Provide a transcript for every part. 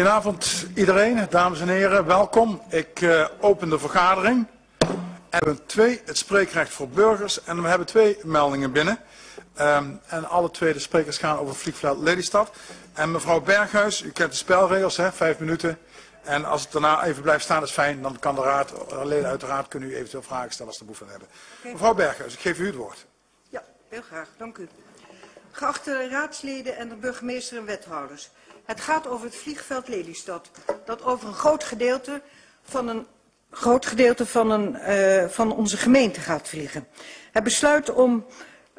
Goedenavond iedereen, dames en heren, welkom. Ik uh, open de vergadering. En punt 2, het spreekrecht voor burgers. En we hebben twee meldingen binnen. Um, en alle twee de sprekers gaan over vliegveld Lelystad. En mevrouw Berghuis, u kent de spelregels, hè, vijf minuten. En als het daarna even blijft staan, is fijn. Dan kan de raad, leden uiteraard kunnen u eventueel vragen stellen als ze er behoefte aan hebben. Mevrouw Berghuis, ik geef u het woord. Ja, heel graag. Dank u. Geachte raadsleden en de burgemeester en wethouders. Het gaat over het vliegveld Lelystad. Dat over een groot gedeelte van een groot gedeelte van, een, uh, van onze gemeente gaat vliegen. Het besluit om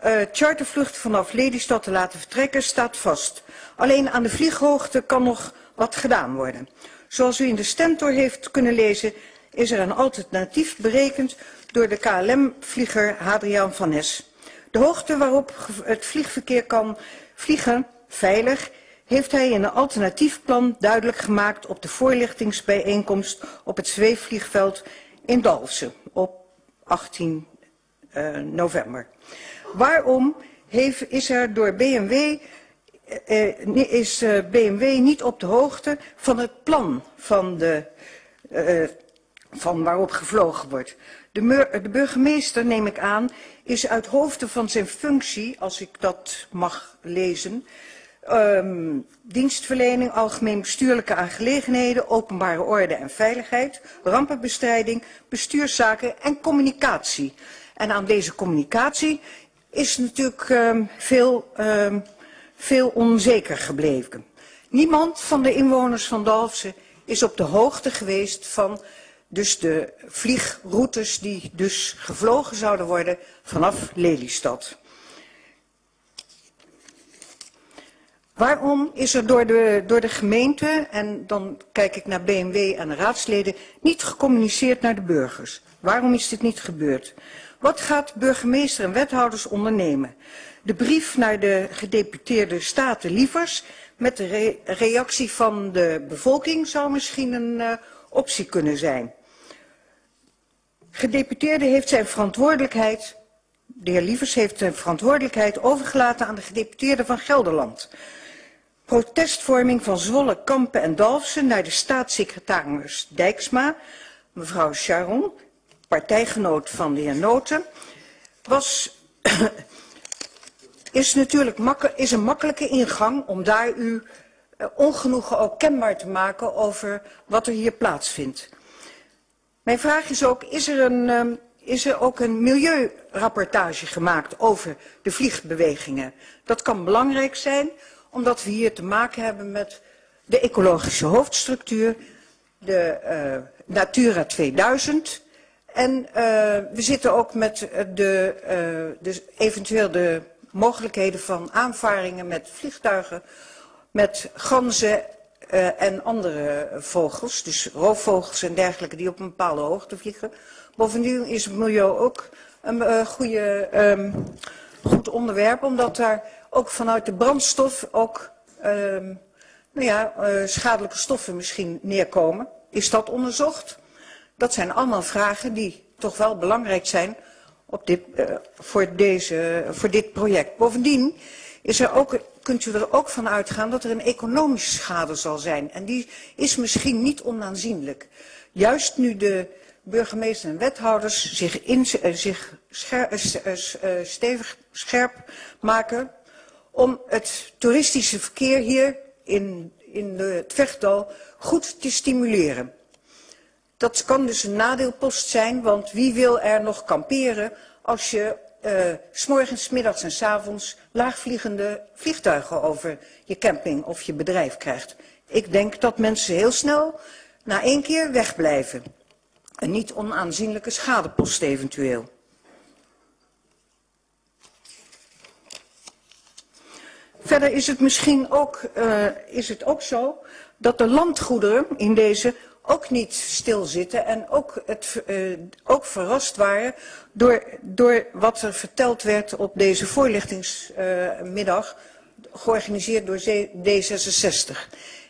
uh, chartervluchten vanaf Lelystad te laten vertrekken staat vast. Alleen aan de vlieghoogte kan nog wat gedaan worden. Zoals u in de stentor heeft kunnen lezen, is er een alternatief berekend door de KLM-vlieger Hadriaan van Nes. De hoogte waarop het vliegverkeer kan vliegen, veilig, heeft hij een alternatief plan duidelijk gemaakt op de voorlichtingsbijeenkomst op het zweefvliegveld in Dalfsen op 18 uh, november. Waarom heeft, is er door BMW uh, is uh, BMW niet op de hoogte van het plan van, de, van waarop gevlogen wordt? De, de, burgemeester, neem ik aan, is uit hoofde van zijn functie, als ik dat mag lezen, um, dienstverlening, algemeen bestuurlijke aangelegenheden, openbare orde en veiligheid, rampenbestrijding, bestuurszaken en communicatie. En aan deze communicatie is natuurlijk um, veel, um, veel onzeker gebleven. Niemand van de inwoners van Dalfsen is op de hoogte geweest van dus de vliegroutes die dus gevlogen zouden worden vanaf Lelystad. Waarom is er door de, door de gemeente, en dan kijk ik naar BMW en de raadsleden, niet gecommuniceerd naar de burgers? Waarom is dit niet gebeurd? Wat gaat burgemeester en wethouders ondernemen? De brief naar de gedeputeerde staten lievers met de re reactie van de bevolking zou misschien een uh, optie kunnen zijn. Gedeputeerde heeft zijn verantwoordelijkheid, de heer Lievers heeft zijn verantwoordelijkheid overgelaten aan de gedeputeerde van Gelderland protestvorming van Zwolle, Kampen en Dalfsen naar de staatssecretaris Dijksma, mevrouw Charon, partijgenoot van de heer Noten, was, is natuurlijk is een makkelijke ingang om daar uw uh, ongenoegen ook kenbaar te maken over wat er hier plaatsvindt. Mijn vraag is ook, is er, een, um, is er ook een milieurapportage gemaakt over de vliegbewegingen? Dat kan belangrijk zijn omdat we hier te maken hebben met de ecologische hoofdstructuur, de uh, Natura 2000. En uh, we zitten ook met de, uh, de, eventueel de mogelijkheden van aanvaringen met vliegtuigen, met ganzen en andere vogels, dus roofvogels en dergelijke die op een bepaalde hoogte vliegen. Bovendien is het milieu ook een goede, um, goed onderwerp, omdat daar ook vanuit de brandstof ook um, nou ja, uh, schadelijke stoffen misschien neerkomen. Is dat onderzocht? Dat zijn allemaal vragen die toch wel belangrijk zijn op dit, uh, voor, deze, voor dit project. Bovendien is er ook, kunt u er ook van uitgaan dat er een economische schade zal zijn. En die is misschien niet onaanzienlijk. Juist nu de burgemeester en wethouders zich, in, uh, zich stevig scherp maken om het toeristische verkeer hier in, in het Vechtdal goed te stimuleren. Dat kan dus een nadeelpost zijn, want wie wil er nog kamperen als je uh, s'morgens, middags en s avonds laagvliegende vliegtuigen over je camping of je bedrijf krijgt. Ik denk dat mensen heel snel na één keer wegblijven. Een niet onaanzienlijke schadepost eventueel. Verder is het misschien ook, uh, is het ook zo dat de landgoederen in deze ook niet stilzitten en ook, het, uh, ook verrast waren door, door wat er verteld werd op deze voorlichtingsmiddag, georganiseerd door D66.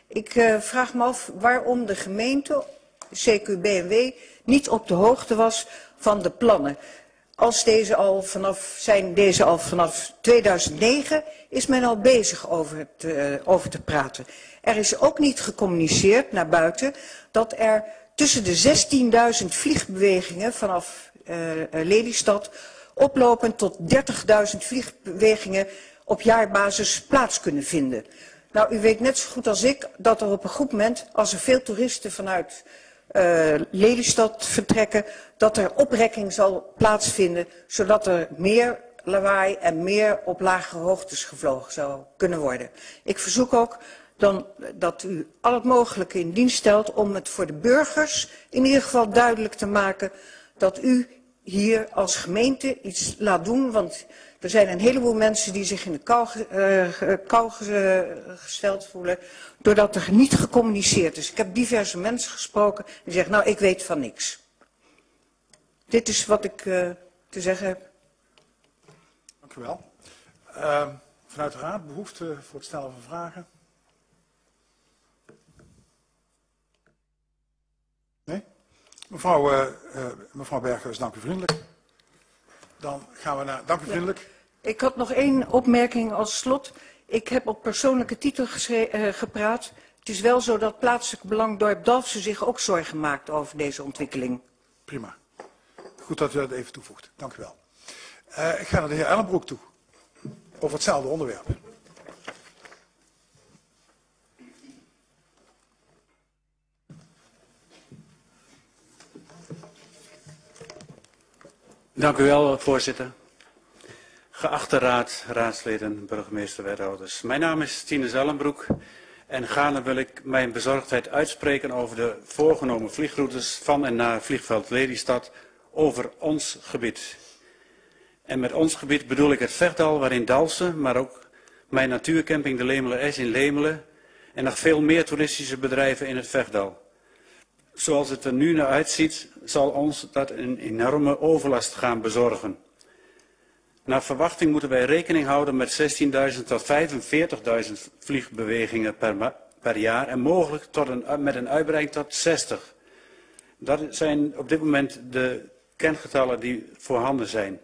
Ik uh, vraag me af waarom de gemeente, CQ BMW, niet op de hoogte was van de plannen. Als deze al vanaf, zijn deze al vanaf 2009 is men al bezig over te, over te praten. Er is ook niet gecommuniceerd naar buiten dat er tussen de 16.000 vliegbewegingen vanaf uh, Lelystad oplopend tot 30.000 vliegbewegingen op jaarbasis plaats kunnen vinden. Nou, u weet net zo goed als ik dat er op een goed moment, als er veel toeristen vanuit uh, Lelystad vertrekken, dat er oprekking zal plaatsvinden, zodat er meer lawaai en meer op lagere hoogtes gevlogen zou kunnen worden. Ik verzoek ook dan dat u al het mogelijke in dienst stelt om het voor de burgers in ieder geval duidelijk te maken dat u hier als gemeente iets laat doen, want er zijn een heleboel mensen die zich in de kou, uh, kou gesteld voelen, doordat er niet gecommuniceerd is. Ik heb diverse mensen gesproken die zeggen, nou ik weet van niks. Dit is wat ik uh, te zeggen heb. Dank u wel. Uh, vanuit de Raad behoefte voor het stellen van vragen? Nee? Mevrouw, uh, mevrouw Berghuis, dank u vriendelijk. Dan gaan we naar... Dank u vriendelijk. Ja. Ik had nog één opmerking als slot. Ik heb op persoonlijke titel uh, gepraat. Het is wel zo dat plaatselijk belang dorp Dalfsen zich ook zorgen maakt over deze ontwikkeling. Prima. Goed dat u dat even toevoegt. Dank u wel. Uh, ik ga naar de heer Ellenbroek toe. Over hetzelfde onderwerp. Dank u wel, voorzitter. Geachte raad, raadsleden, burgemeester, wethouders. Mijn naam is Tine Zellenbroek en gaande wil ik mijn bezorgdheid uitspreken over de voorgenomen vliegroutes van en naar vliegveld Lelystad over ons gebied. En met ons gebied bedoel ik het Vechtdal waarin Dalsen, maar ook mijn natuurcamping de Lemelen S in Lemelen en nog veel meer toeristische bedrijven in het Vechtdal. Zoals het er nu naar uitziet, zal ons dat een enorme overlast gaan bezorgen. Naar verwachting moeten wij rekening houden met 16.000 tot 45.000 vliegbewegingen per, jaar en mogelijk tot een, met een uitbreiding tot 60. Dat zijn op dit moment de kengetallen die voorhanden zijn.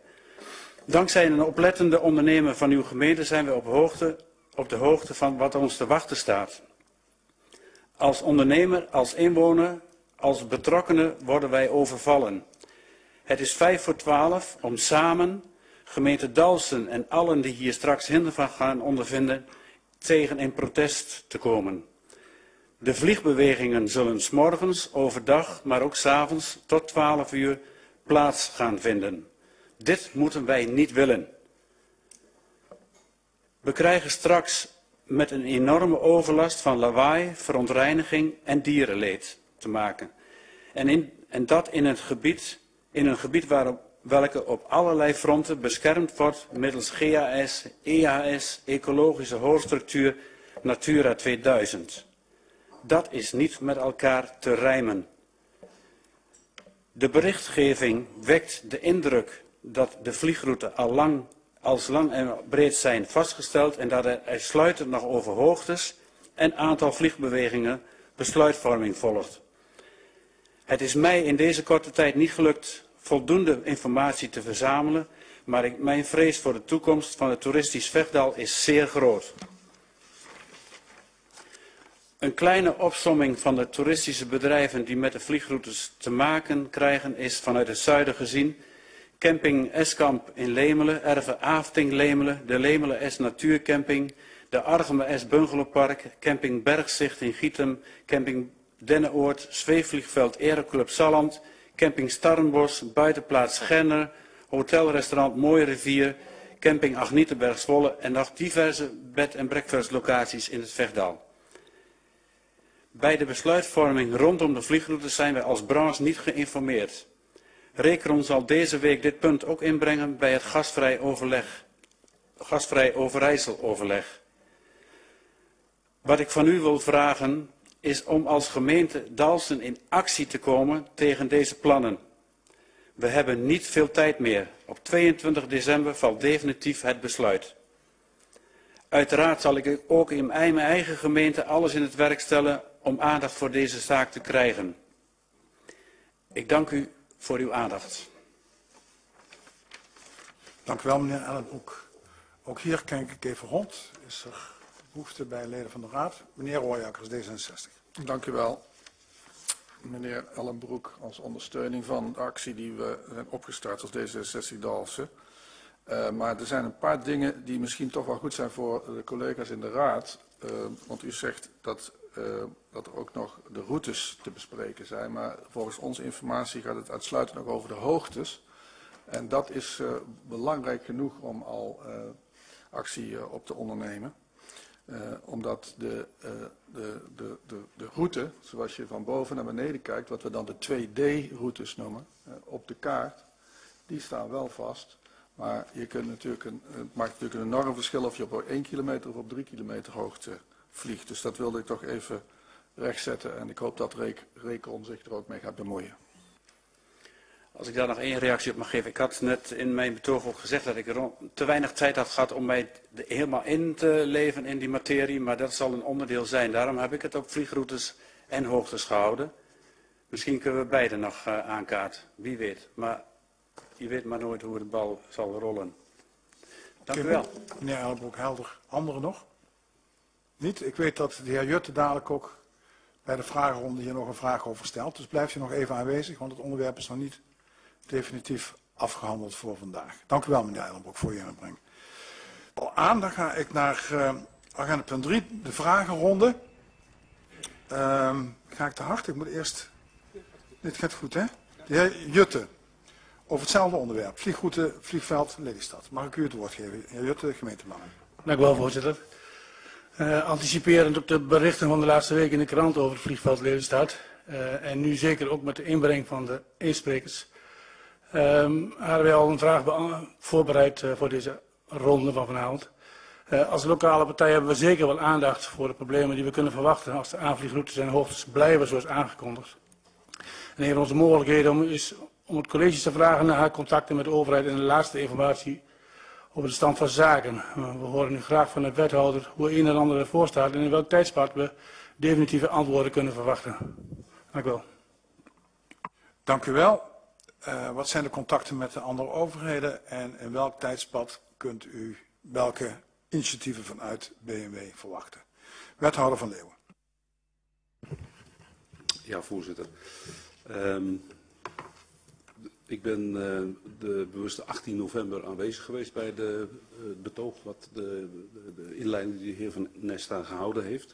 Dankzij een oplettende ondernemer van uw gemeente zijn we op, hoogte, op de hoogte van wat ons te wachten staat. Als ondernemer, als inwoner, als betrokkenen worden wij overvallen. Het is vijf voor twaalf om samen, gemeente Dalsen en allen die hier straks hinder van gaan ondervinden, tegen in protest te komen. De vliegbewegingen zullen s'morgens, overdag, maar ook s'avonds tot 12 uur plaats gaan vinden. Dit moeten wij niet willen. We krijgen straks met een enorme overlast van lawaai, verontreiniging en dierenleed te maken. En, en dat in, het gebied, in een gebied waar, welke op allerlei fronten beschermd wordt middels GAS, EHS, ecologische hoofdstructuur, Natura 2000. Dat is niet met elkaar te rijmen. De berichtgeving wekt de indruk dat de vliegroute al lang, als lang en breed zijn vastgesteld en dat er uitsluitend nog over hoogtes en aantal vliegbewegingen besluitvorming volgt. Het is mij in deze korte tijd niet gelukt voldoende informatie te verzamelen, maar ik, mijn vrees voor de toekomst van het toeristisch Vechtdal is zeer groot. Een kleine opsomming van de toeristische bedrijven die met de vliegroutes te maken krijgen is vanuit het zuiden gezien Camping Eskamp in Lemelen, Erve Afting Lemelen, de Lemelen S Natuurcamping, de Argeme S Bungalowpark, Camping Bergzicht in Gietem, Camping Denneoord, Zweefvliegveld Aeroclub Salland, Camping Starrenbos, Buitenplaats Gerner, Hotelrestaurant Mooie Rivier, Camping Agnietenberg Zwolle en nog diverse bed- en breakfast locaties in het Vechtdal. Bij de besluitvorming rondom de vliegroutes zijn wij als branche niet geïnformeerd. Rekron zal deze week dit punt ook inbrengen bij het gastvrij overleg, gastvrij Overijsseloverleg. Wat ik van u wil vragen is om als gemeente Dalsen in actie te komen tegen deze plannen. We hebben niet veel tijd meer. Op 22 december valt definitief het besluit. Uiteraard zal ik ook in mijn eigen gemeente alles in het werk stellen om aandacht voor deze zaak te krijgen. Ik dank u voor uw aandacht. Dank u wel, meneer Ellenbroek. Ook hier kijk ik even rond. Is er behoefte bij leden van de Raad? Meneer Rooijakkers, D66. Dank u wel, meneer Ellenbroek, als ondersteuning van de actie die we zijn opgestart als D66 Dalfsen. Uh, maar er zijn een paar dingen die misschien toch wel goed zijn voor de collega's in de Raad. Uh, want u zegt dat, uh, dat er ook nog de routes te bespreken zijn. Maar volgens onze informatie gaat het uitsluitend nog over de hoogtes. En dat is belangrijk genoeg om al actie op te ondernemen. Uh, omdat de, uh, de, de, de, de route, zoals je van boven naar beneden kijkt, wat we dan de 2D-routes noemen, uh, op de kaart, die staan wel vast. Maar je kunt natuurlijk een, het maakt natuurlijk een enorm verschil of je op 1 kilometer of op 3 kilometer hoogte vliegt. Dus dat wilde ik toch even rechtzetten en ik hoop dat Recon zich er ook mee gaat bemoeien. Als ik daar nog één reactie op mag geven. Ik had net in mijn betoog ook gezegd dat ik er te weinig tijd had gehad om mij helemaal in te leven in die materie. Maar dat zal een onderdeel zijn. Daarom heb ik het op vliegroutes en hoogtes gehouden. Misschien kunnen we beide nog uh, aankaarten. Wie weet. Maar je weet maar nooit hoe de bal zal rollen. Dank u wel. Meneer Ellenbroek, helder. Anderen nog? Niet? Ik weet dat de heer Jutte dadelijk ook bij de vragenronde hier nog een vraag over stelt. Dus blijf je nog even aanwezig, want het onderwerp is nog niet definitief afgehandeld voor vandaag. Dank u wel, meneer Eilenbroek, voor je inbreng. Aan, dan ga ik naar uh, agenda punt 3, de vragenronde. Uh, ga ik te hard? Ik moet eerst... Dit gaat goed, hè? De heer Jutte, over hetzelfde onderwerp. Vliegroute, vliegveld, Lelystad. Mag ik u het woord geven? Heer Jutte, gemeentebelangen. Dank u wel, voorzitter. Uh, anticiperend op de berichten van de laatste week in de krant over het vliegveld Lelystad... Uh, en nu zeker ook met de inbreng van de insprekers... Um, hadden wij al een vraag voorbereid uh, voor deze ronde van vanavond. Uh, als lokale partij hebben we zeker wel aandacht voor de problemen die we kunnen verwachten als de aanvliegroutes en hoogtes blijven zoals aangekondigd. En een van onze mogelijkheden om, is om het college te vragen naar haar contacten met de overheid en de laatste informatie over de stand van zaken. Uh, we horen nu graag van de wethouder hoe een en ander ervoor staat en in welk tijdspad we definitieve antwoorden kunnen verwachten. Dank u wel. Dank u wel. Uh, wat zijn de contacten met de andere overheden en in welk tijdspad kunt u welke initiatieven vanuit BMW verwachten? Wethouder van Leeuwen. Ja, voorzitter. Um, ik ben uh, de bewuste 18 november aanwezig geweest bij de uh, betoog wat de, de, de, inleiding die de heer Van Nesta gehouden heeft.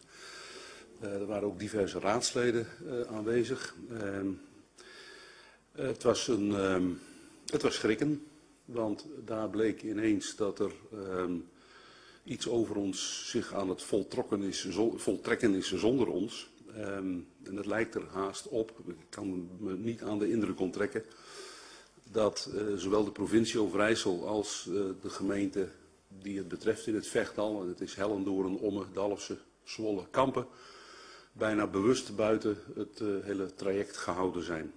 Er waren ook diverse raadsleden aanwezig. Ehm, het was, een, um, het was schrikken, want daar bleek ineens dat er um, iets over ons zich aan het is, voltrekken is zonder ons. Um, en het lijkt er haast op, ik kan me niet aan de indruk onttrekken, dat uh, zowel de provincie Overijssel als uh, de gemeente die het betreft in het Vechtal, en het is Hellendoorn, Omme, Dalfsen, Zwolle, Kampen, bijna bewust buiten het uh, hele traject gehouden zijn.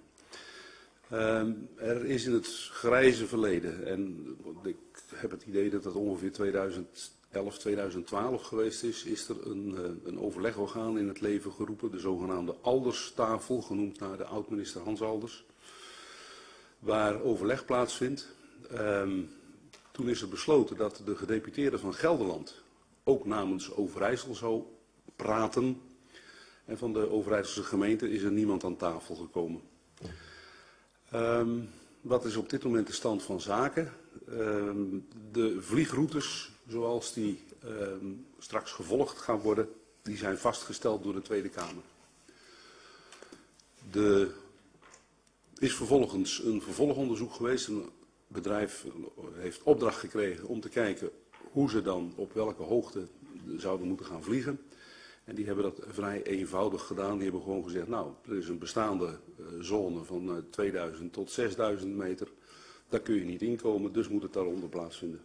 Um, er is in het grijze verleden, en ik heb het idee dat dat ongeveer 2011, 2012 geweest is, is er een, uh, een overlegorgaan in het leven geroepen, de zogenaamde Alderstafel, genoemd naar de oud-minister Hans Alders, waar overleg plaatsvindt. Um, toen is er besloten dat de gedeputeerde van Gelderland ook namens Overijssel zou praten. En van de Overijsselse gemeente is er niemand aan tafel gekomen. Um, wat is op dit moment de stand van zaken? Um, de vliegroutes, zoals die um, straks gevolgd gaan worden, die zijn vastgesteld door de Tweede Kamer. Er is vervolgens een vervolgonderzoek geweest. Een bedrijf heeft opdracht gekregen om te kijken hoe ze dan op welke hoogte zouden moeten gaan vliegen. En die hebben dat vrij eenvoudig gedaan. Die hebben gewoon gezegd, nou, er is een bestaande uh, zone van uh, 2000 tot 6000 meter. Daar kun je niet inkomen, dus moet het daaronder plaatsvinden.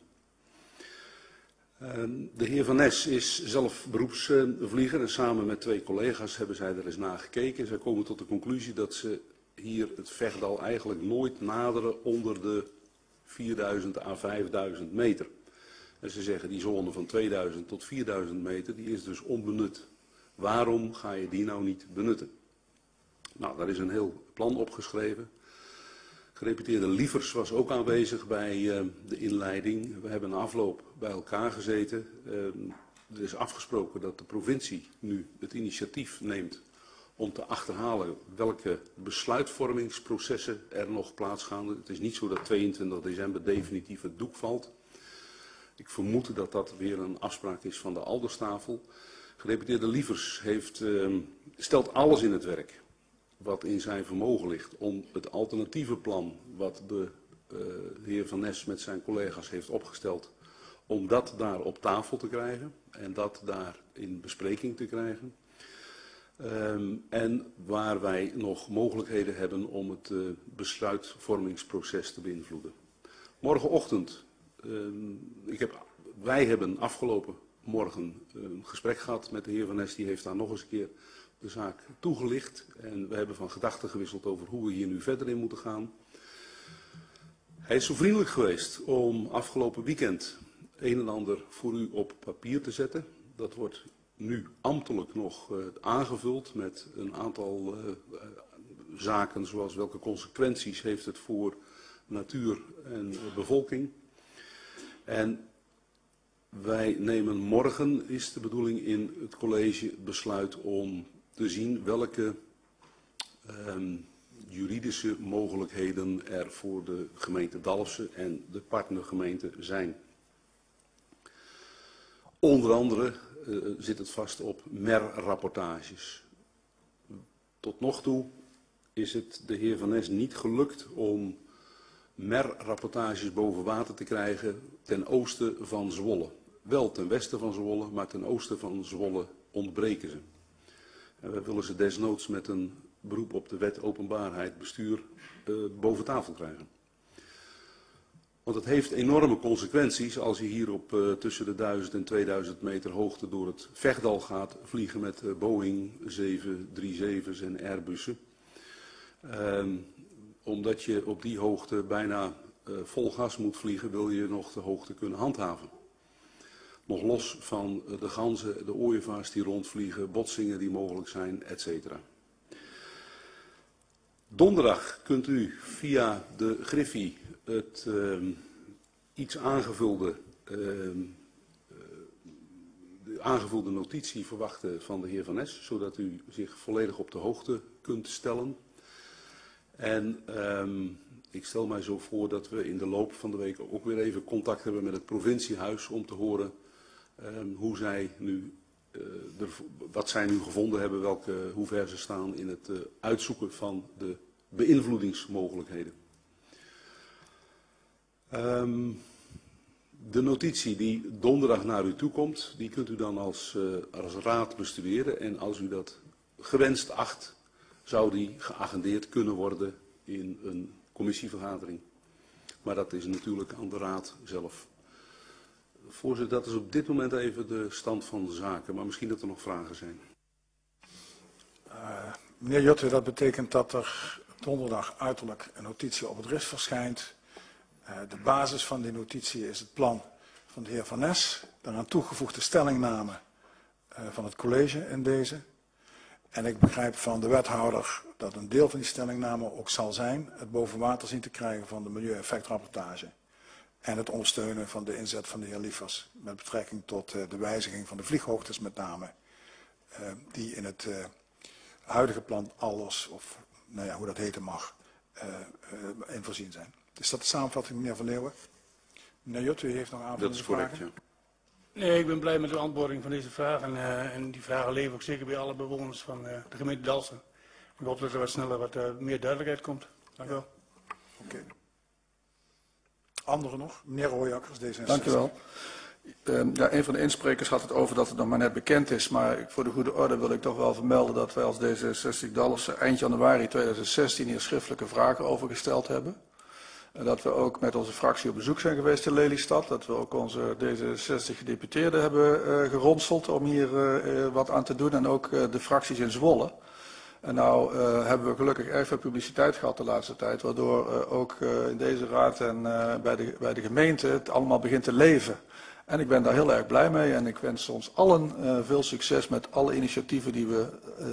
Uh, de heer Van Nes is zelf beroepsvlieger en samen met twee collega's hebben zij er eens naar gekeken. Zij komen tot de conclusie dat ze hier het Vechtdal eigenlijk nooit naderen onder de 4000 à 5000 meter. En ze zeggen die zone van 2000 tot 4000 meter, die is dus onbenut. Waarom ga je die nou niet benutten? Nou, daar is een heel plan opgeschreven. Gedeputeerde Lievers was ook aanwezig bij uh, de inleiding. We hebben een afloop bij elkaar gezeten. Uh, er is afgesproken dat de provincie nu het initiatief neemt om te achterhalen welke besluitvormingsprocessen er nog plaatsgaan. Het is niet zo dat 22 december definitief het doek valt. Ik vermoed dat dat weer een afspraak is van de Alderstafel. Gedeputeerde Lievers heeft, uh, stelt alles in het werk wat in zijn vermogen ligt om het alternatieve plan wat de uh, heer Van Nes met zijn collega's heeft opgesteld, om dat daar op tafel te krijgen en dat daar in bespreking te krijgen. Um, en waar wij nog mogelijkheden hebben om het uh, besluitvormingsproces te beïnvloeden. Morgenochtend, um, ik heb, wij hebben afgelopen morgen een gesprek gehad met de heer Van Nes, die heeft daar nog eens een keer de zaak toegelicht. En we hebben van gedachten gewisseld over hoe we hier nu verder in moeten gaan. Hij is zo vriendelijk geweest om afgelopen weekend een en ander voor u op papier te zetten. Dat wordt nu ambtelijk nog uh, aangevuld met een aantal uh, zaken zoals welke consequenties heeft het voor natuur en bevolking. En wij nemen morgen, is de bedoeling in het college, besluit om te zien welke um, juridische mogelijkheden er voor de gemeente Dalfsen en de partnergemeenten zijn. Onder andere uh, zit het vast op MER-rapportages. Tot nog toe is het de heer Van Nes niet gelukt om MER-rapportages boven water te krijgen ten oosten van Zwolle. Wel ten westen van Zwolle, maar ten oosten van Zwolle ontbreken ze. En we willen ze desnoods met een beroep op de wet openbaarheid bestuur uh, boven tafel krijgen. Want het heeft enorme consequenties als je hier op uh, tussen de 1000 en 2000 meter hoogte door het Vechtdal gaat vliegen met uh, Boeing 737's en Airbussen. Uh, omdat je op die hoogte bijna uh, vol gas moet vliegen, wil je nog de hoogte kunnen handhaven. Nog los van de ganzen, de ooievaars die rondvliegen, botsingen die mogelijk zijn, etc. Donderdag kunt u via de Griffie het uh, iets aangevulde, uh, de aangevulde notitie verwachten van de heer Van Nes, zodat u zich volledig op de hoogte kunt stellen. En um, ik stel mij zo voor dat we in de loop van de week ook weer even contact hebben met het provinciehuis om te horen hoe zij nu, de, wat zij nu gevonden hebben, welke, hoe ver ze staan in het uh, uitzoeken van de beïnvloedingsmogelijkheden. Um, de notitie die donderdag naar u toe komt, die kunt u dan als, uh, als raad bestuderen. En als u dat gewenst acht, zou die geagendeerd kunnen worden in een commissievergadering. Maar dat is natuurlijk aan de raad zelf. Voorzitter, dat is op dit moment even de stand van de zaken. Maar misschien dat er nog vragen zijn. Uh, meneer Jutte, dat betekent dat er donderdag uiterlijk een notitie op het RIS verschijnt. Uh, de basis van die notitie is het plan van de heer Van Nes. Daaraan toegevoegde stellingname uh, van het college in deze. En ik begrijp van de wethouder dat een deel van die stellingname ook zal zijn het boven water zien te krijgen van de milieueffectrapportage. En het ondersteunen van de inzet van de heer Liefers met betrekking tot uh, de wijziging van de vlieghoogtes met name. Uh, die in het uh, huidige plan alles, of nou ja, hoe dat heten mag, in voorzien zijn. Is dat de samenvatting, meneer Van Leeuwen? Meneer Jut, u heeft nog aanvullende Dat is correct, vragen? ja. Nee, ik ben blij met de beantwoording van deze vraag. En, uh, en die vragen leven ook zeker bij alle bewoners van uh, de gemeente Dalsen. Ik hoop dat er wat sneller wat uh, meer duidelijkheid komt. Dank u wel. Anderen nog? Meneer Rooijakkers, D66. Dank u wel. Uh, ja, een van de insprekers had het over dat het nog maar net bekend is. Maar voor de goede orde wil ik toch wel vermelden dat wij als D66 Dalsen eind januari 2016 hier schriftelijke vragen over gesteld hebben. En dat we ook met onze fractie op bezoek zijn geweest in Lelystad. Dat we ook onze D66 gedeputeerden hebben uh, geronseld om hier uh, wat aan te doen. En ook uh, de fracties in Zwolle. En nou uh, hebben we gelukkig erg veel publiciteit gehad de laatste tijd. Waardoor uh, ook uh, in deze raad en bij, de, bij de gemeente het allemaal begint te leven. En ik ben daar heel erg blij mee. En ik wens ons allen veel succes met alle initiatieven die we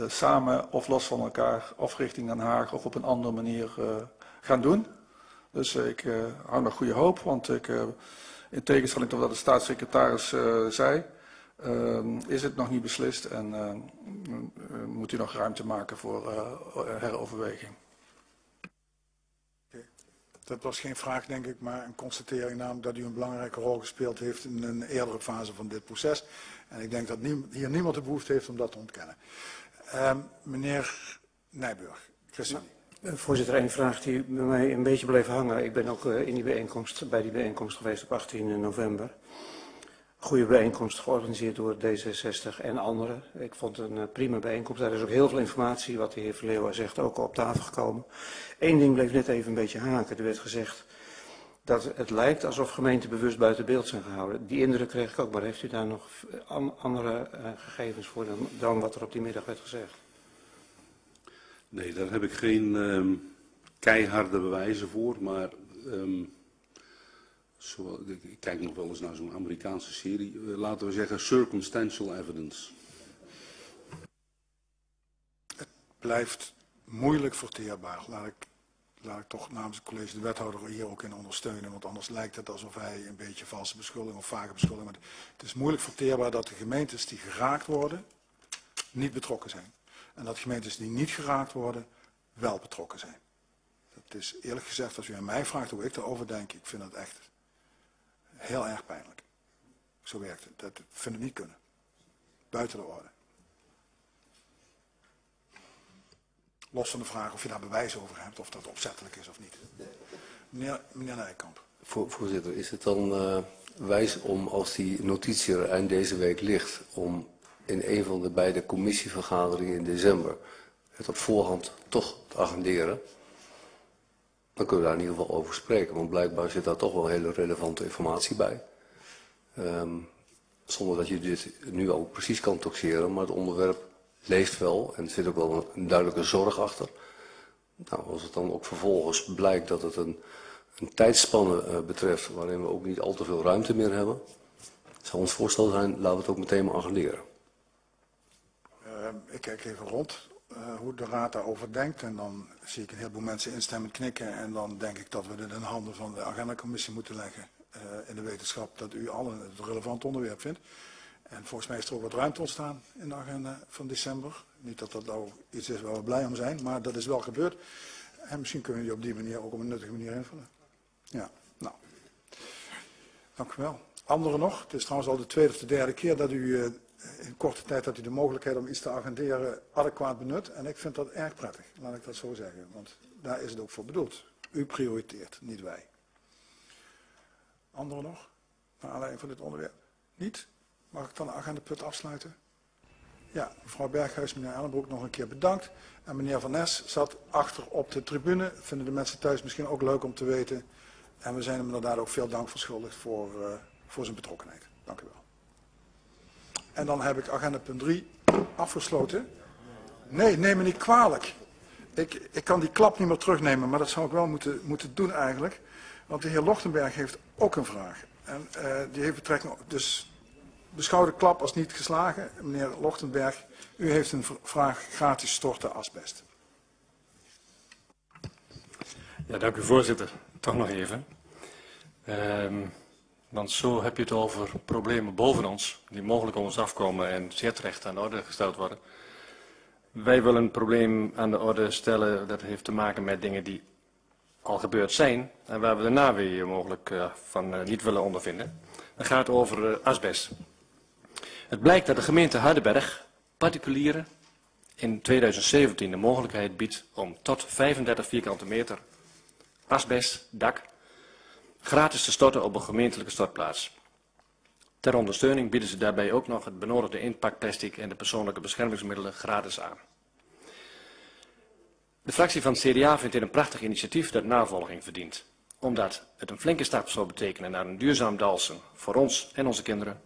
samen of los van elkaar. Of richting Den Haag of op een andere manier gaan doen. Dus ik hou nog goede hoop, want ik, in tegenstelling tot wat de staatssecretaris zei, is het nog niet beslist en moet u nog ruimte maken voor heroverweging. Okay. Dat was geen vraag, denk ik, maar een constatering namelijk dat u een belangrijke rol gespeeld heeft in een eerdere fase van dit proces. En ik denk dat nie hier niemand de behoefte heeft om dat te ontkennen. meneer Nijburg, Christian. Eh, voorzitter, een vraag die bij mij een beetje bleef hangen. Ik ben ook uh, in die bijeenkomst, bij die bijeenkomst geweest op 18 november. Goede bijeenkomst georganiseerd door D66 en anderen. Ik vond het een uh, prima bijeenkomst. Daar is ook heel veel informatie, wat de heer Verleeuwen zegt, ook op tafel gekomen. Eén ding bleef net even een beetje haken. Er werd gezegd dat het lijkt alsof gemeenten bewust buiten beeld zijn gehouden. Die indruk kreeg ik ook, maar heeft u daar nog an andere gegevens voor dan, wat er op die middag werd gezegd? Nee, daar heb ik geen um, keiharde bewijzen voor, maar um, zo, ik, kijk nog wel eens naar zo'n Amerikaanse serie, uh, laten we zeggen circumstantial evidence. Het blijft moeilijk verteerbaar, laat ik, laat ik toch namens het college de wethouder hier ook in ondersteunen, want anders lijkt het alsof hij een beetje valse beschuldiging of vage beschuldiging, het is moeilijk verteerbaar dat de gemeentes die geraakt worden, niet betrokken zijn. En dat gemeentes die niet geraakt worden, wel betrokken zijn. Het is eerlijk gezegd, als u aan mij vraagt hoe ik erover denk, ik vind het echt heel erg pijnlijk. Zo werkt het. Dat vind ik niet kunnen. Buiten de orde. Los van de vraag of je daar bewijs over hebt, of dat opzettelijk is of niet. Meneer, meneer Nijkamp. voorzitter, is het dan uh, wijs om, als die notitie er eind deze week ligt, om in een van de beide commissievergaderingen in december het op voorhand toch te agenderen, dan kunnen we daar in ieder geval over spreken. Want blijkbaar zit daar toch wel hele relevante informatie bij. Um, zonder dat je dit nu al precies kan toxeren, maar het onderwerp leeft wel en er zit ook wel een, duidelijke zorg achter. Nou, als het dan ook vervolgens blijkt dat het een, een tijdspanne uh, betreft waarin we ook niet al te veel ruimte meer hebben, zou ons voorstel zijn, laten we het ook meteen maar agenderen. ik kijk even rond uh, hoe de raad daarover denkt. En dan zie ik een heleboel mensen instemmend knikken. En dan denk ik dat we dit in handen van de agendacommissie moeten leggen. Uh, in de wetenschap dat u allen het relevant onderwerp vindt. En volgens mij is er ook wat ruimte ontstaan in de agenda van december. Niet dat dat nou iets is waar we blij om zijn, maar dat is wel gebeurd. En misschien kunnen we die op die manier ook op een nuttige manier invullen. Ja, nou. Dank u wel. Anderen nog? Het is trouwens al de tweede of de derde keer dat u uh, in korte tijd dat u de mogelijkheid om iets te agenderen adequaat benut. En ik vind dat erg prettig, laat ik dat zo zeggen. Want daar is het ook voor bedoeld. U prioriteert, niet wij. Anderen nog? Naar aanleiding van dit onderwerp? Niet? Mag ik dan de agendapunt afsluiten? Ja, mevrouw Berghuis, meneer Ellenbroek nog een keer bedankt. En meneer Van Nes zat achter op de tribune. Vinden de mensen thuis misschien ook leuk om te weten. En we zijn hem inderdaad ook veel dank verschuldigd voor, uh, voor zijn betrokkenheid. Dank u wel. En dan heb ik agenda punt 3 afgesloten. Nee, neem me niet kwalijk. Ik, ik kan die klap niet meer terugnemen, maar dat zou ik wel moeten, moeten doen eigenlijk. Want de heer Lochtenberg heeft ook een vraag. En uh, die heeft betrekking Dus beschouw de klap als niet geslagen. Meneer Lochtenberg, u heeft een vraag gratis storten asbest. Ja, dank u voorzitter. Toch nog even. Um, want zo heb je het over problemen boven ons, die mogelijk op ons afkomen en zeer terecht aan de orde gesteld worden. Wij willen een probleem aan de orde stellen dat heeft te maken met dingen die al gebeurd zijn en waar we daarna weer mogelijk uh, van uh, niet willen ondervinden. Dat gaat over uh, asbest. Het blijkt dat de gemeente Hardenberg particulieren in 2017 de mogelijkheid biedt om tot 35 vierkante meter asbestdak gratis te storten op een gemeentelijke stortplaats. Ter ondersteuning bieden ze daarbij ook nog het benodigde inpakplastic en de persoonlijke beschermingsmiddelen gratis aan. De fractie van het CDA vindt dit een prachtig initiatief dat navolging verdient. Omdat het een flinke stap zou betekenen naar een duurzaam Dalsen voor ons en onze kinderen.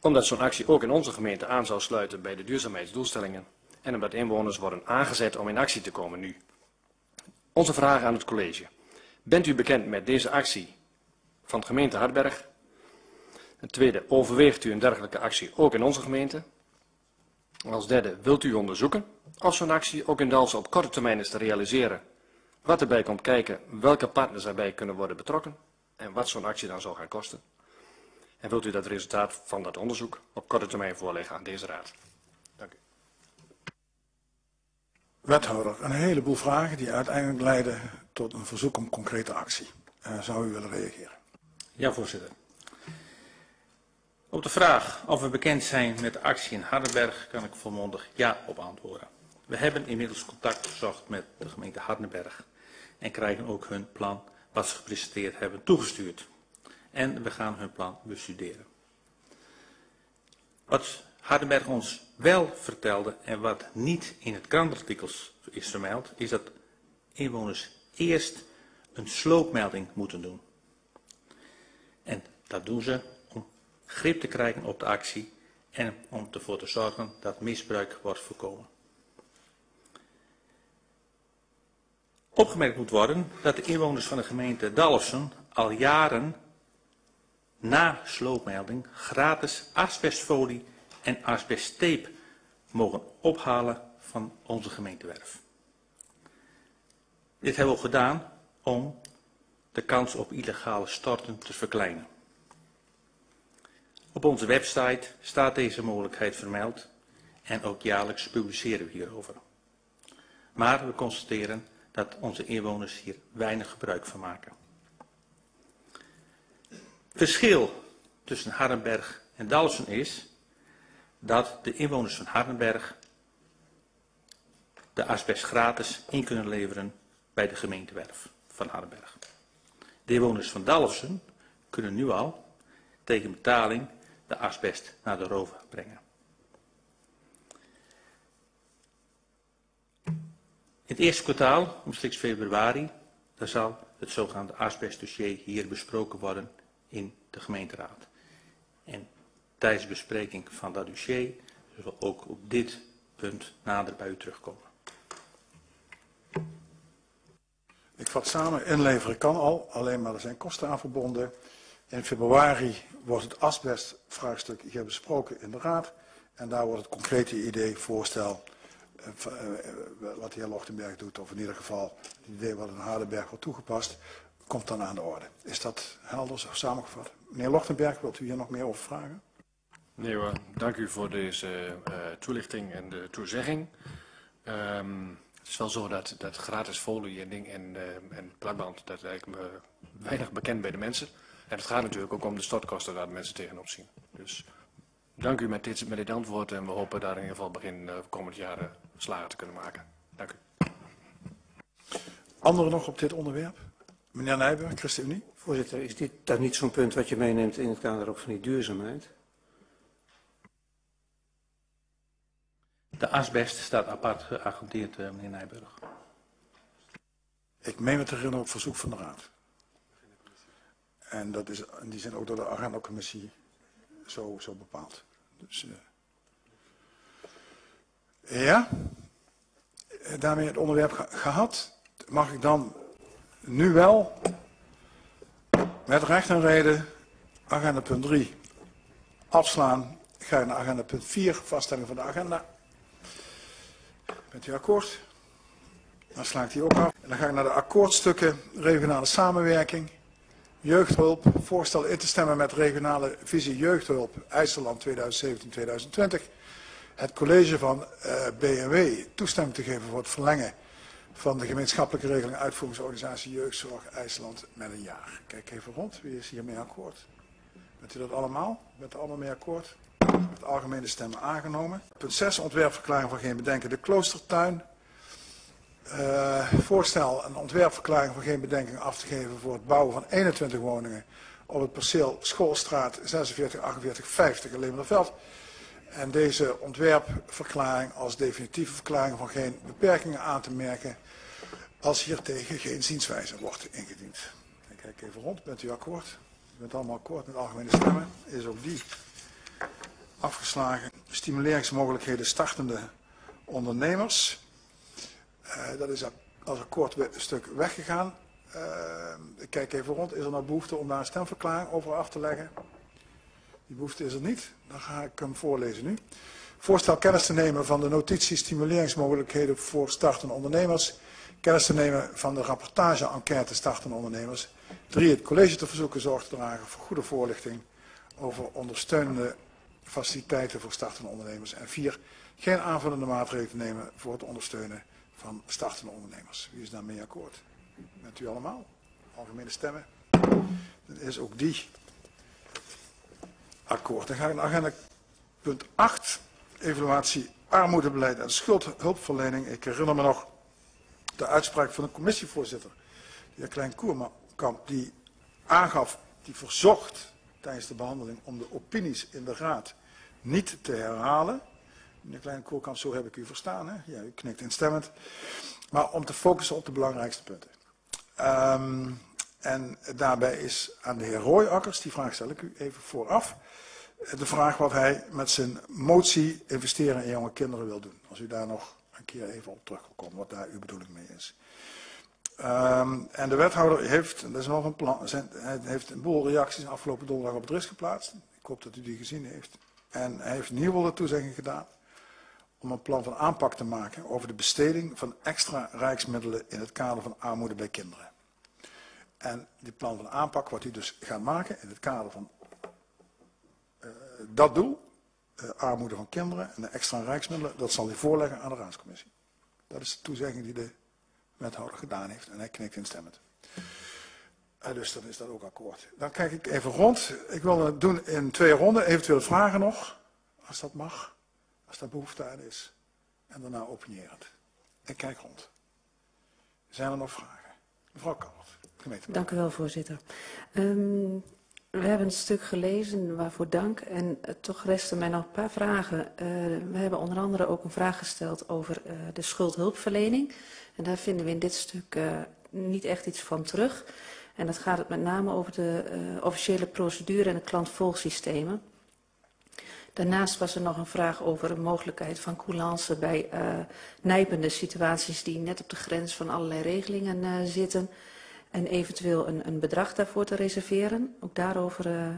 Omdat zo'n actie ook in onze gemeente aan zou sluiten bij de duurzaamheidsdoelstellingen. En omdat inwoners worden aangezet om in actie te komen nu. Onze vraag aan het college. Bent u bekend met deze actie van de gemeente Hardberg? Ten tweede, overweegt u een dergelijke actie ook in onze gemeente? Als derde, wilt u onderzoeken of zo'n actie ook in Dalsen op korte termijn is te realiseren wat erbij komt kijken, welke partners erbij kunnen worden betrokken en wat zo'n actie dan zal gaan kosten. En wilt u dat resultaat van dat onderzoek op korte termijn voorleggen aan deze raad? Dank u. Wethouder, een heleboel vragen die uiteindelijk leiden tot een verzoek om concrete actie. Uh, zou u willen reageren? Ja, voorzitter. Op de vraag of we bekend zijn met de actie in Hardenberg kan ik volmondig ja op antwoorden. We hebben inmiddels contact gezocht met de gemeente Hardenberg en krijgen ook hun plan wat ze gepresenteerd hebben toegestuurd. En we gaan hun plan bestuderen. Wat Hardenberg ons wel vertelde en wat niet in het krantartikel is vermeld, is dat inwoners eerst een sloopmelding moeten doen. En dat doen ze om grip te krijgen op de actie en om ervoor te zorgen dat misbruik wordt voorkomen. Opgemerkt moet worden dat de inwoners van de gemeente Dalfsen al jaren na sloopmelding gratis asbestfolie en asbesttape mogen ophalen van onze gemeentewerf. Dit hebben we gedaan om de kans op illegale storten te verkleinen. Op onze website staat deze mogelijkheid vermeld en ook jaarlijks publiceren we hierover. Maar we constateren dat onze inwoners hier weinig gebruik van maken. Verschil tussen Hardenberg en Dalsen is dat de inwoners van Hardenberg de asbest gratis in kunnen leveren bij de gemeentewerf van Hardenberg. De inwoners van Dalfsen kunnen nu al tegen betaling de asbest naar de rover brengen. In het eerste kwartaal, omstreeks februari, daar zal het zogenaamde asbestdossier hier besproken worden in de gemeenteraad. En tijdens de bespreking van dat dossier zullen we ook op dit punt nader bij u terugkomen. Ik vat samen, inleveren kan al, alleen maar er zijn kosten aan verbonden. In februari wordt het asbestvraagstuk hier besproken in de raad. En daar wordt het concrete idee, voorstel, eh, eh, wat de heer Lochtenberg doet, of in ieder geval het idee wat in Hardenberg wordt toegepast, komt dan aan de orde. Is dat helder samengevat? Meneer Lochtenberg, wilt u hier nog meer over vragen? Nee hoor, dank u voor deze uh, toelichting en de toezegging. Um, het is wel zo dat, dat gratis folie en, ding en, uh, en plakband, dat lijkt me weinig bekend bij de mensen. En het gaat natuurlijk ook om de stortkosten waar de mensen tegenop zien. Dus dank u met dit, met dit antwoord en we hopen daar in ieder geval begin uh, komend jaar uh, slagen te kunnen maken. Dank u. Anderen nog op dit onderwerp? Meneer Nijberg, ChristenUnie. Voorzitter, is dit dan niet zo'n punt wat je meeneemt in het kader ook van die duurzaamheid? De asbest staat apart geagendeerd, uh, meneer Nijburg. Ik meen me te herinneren op verzoek van de Raad. En dat is in die zin ook door de agendacommissie zo, zo bepaald. Dus, uh, ja, daarmee het onderwerp ge gehad. Mag ik dan nu wel met recht en reden agenda punt 3 afslaan. Ga naar agenda punt 4, vaststelling van de agenda. Bent u akkoord? Dan sla ik die ook af. En dan ga ik naar de akkoordstukken regionale samenwerking. Jeugdhulp, voorstel in te stemmen met regionale visie jeugdhulp IJsseland 2017-2020. Het college van eh, BMW toestemming te geven voor het verlengen van de gemeenschappelijke regeling uitvoeringsorganisatie jeugdzorg IJsland met een jaar. Kijk even rond, wie is hiermee akkoord? Bent u dat allemaal? Bent u allemaal mee akkoord? Met algemene stemmen aangenomen. Punt 6, ontwerpverklaring van geen bedenken. De kloostertuin. Uh, voorstel een ontwerpverklaring van geen bedenking af te geven voor het bouwen van 21 woningen op het perceel Schoolstraat 46, 48, 50 in Leeuwenveld. En deze ontwerpverklaring als definitieve verklaring van geen beperkingen aan te merken als hiertegen geen zienswijze wordt ingediend. Ik kijk even rond, bent u akkoord? U bent allemaal akkoord met algemene stemmen. Is ook die afgeslagen. Stimuleringsmogelijkheden startende ondernemers. Uh, dat is als akkoord stuk weggegaan. Uh, ik kijk even rond. Is er nou behoefte om daar een stemverklaring over af te leggen? Die behoefte is er niet. Dan ga ik hem voorlezen nu. Voorstel kennis te nemen van de notitie stimuleringsmogelijkheden voor startende ondernemers kennis te nemen van de rapportage-enquête startende ondernemers. Drie, het college te verzoeken zorg te dragen voor goede voorlichting over ondersteunende faciliteiten voor startende ondernemers. En vier, geen aanvullende maatregelen nemen voor het ondersteunen van startende ondernemers. Wie is daarmee akkoord? Bent u allemaal? Algemene stemmen? Dan is ook die akkoord. Dan ga ik naar agenda punt 8. Evaluatie armoedebeleid en schuldhulpverlening. Ik herinner me nog de uitspraak van de commissievoorzitter, de heer Klein Koerkamp, die aangaf, die verzocht tijdens de behandeling om de opinies in de raad niet te herhalen. Meneer Klein Koerkamp, zo heb ik u verstaan. Hè? Ja, u knikt instemmend. Maar om te focussen op de belangrijkste punten. Um, en daarbij is aan de heer Rooijakkers, die vraag stel ik u even vooraf, de vraag wat hij met zijn motie investeren in jonge kinderen wil doen. Als u daar nog een keer even op terug wil komen, wat daar uw bedoeling mee is. Um, en de wethouder heeft, dat is nog een plan, zijn, heeft een boel reacties afgelopen donderdag op het RIS geplaatst. Ik hoop dat u die gezien heeft. En hij heeft in ieder geval de toezegging gedaan om een plan van aanpak te maken over de besteding van extra rijksmiddelen in het kader van armoede bij kinderen. En die plan van aanpak wat hij dus gaat maken in het kader van uh, dat doel, uh, armoede van kinderen en de extra rijksmiddelen, dat zal hij voorleggen aan de raadscommissie. Dat is de toezegging die de wethouder gedaan heeft en hij knikt instemmend. Uh, dus dan is dat ook akkoord. Dan kijk ik even rond. Ik wil het doen in twee ronden, eventueel vragen nog, als dat mag, als daar behoefte aan is. En daarna opinierend. Ik kijk rond. Zijn er nog vragen? Mevrouw Kappert. Dank u wel, voorzitter. Um, we hebben een stuk gelezen, waarvoor dank. En uh, toch resten mij nog een paar vragen. Uh, we hebben onder andere ook een vraag gesteld over uh, de schuldhulpverlening. En daar vinden we in dit stuk niet echt iets van terug. En dat gaat het met name over de officiële procedure en de klantvolgsystemen. Daarnaast was er nog een vraag over de mogelijkheid van coulance bij nijpende situaties die net op de grens van allerlei regelingen zitten en eventueel een, een bedrag daarvoor te reserveren. Ook daarover uh,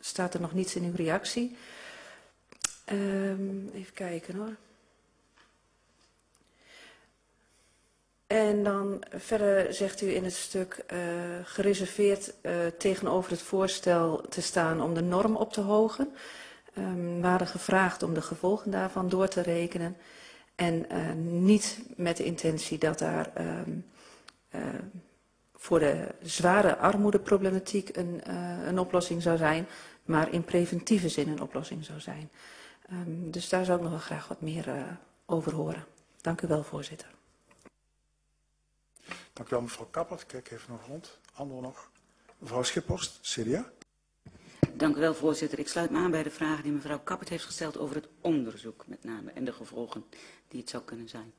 staat er nog niets in uw reactie. Um, even kijken hoor. En dan verder zegt u in het stuk uh, gereserveerd uh, tegenover het voorstel te staan om de norm op te hogen. Um, waren gevraagd om de gevolgen daarvan door te rekenen. En niet met de intentie dat daar um, voor de zware armoedeproblematiek een, uh, een oplossing zou zijn, maar in preventieve zin een oplossing zou zijn. Um, dus daar zou ik nog wel graag wat meer uh, over horen. Dank u wel, voorzitter. Dank u wel, mevrouw Kappert. Kijk even nog rond. Anderen nog. Mevrouw Schiphorst, CDA. Dank u wel, voorzitter. Ik sluit me aan bij de vragen die mevrouw Kappert heeft gesteld over het onderzoek met name en de gevolgen die het zou kunnen zijn.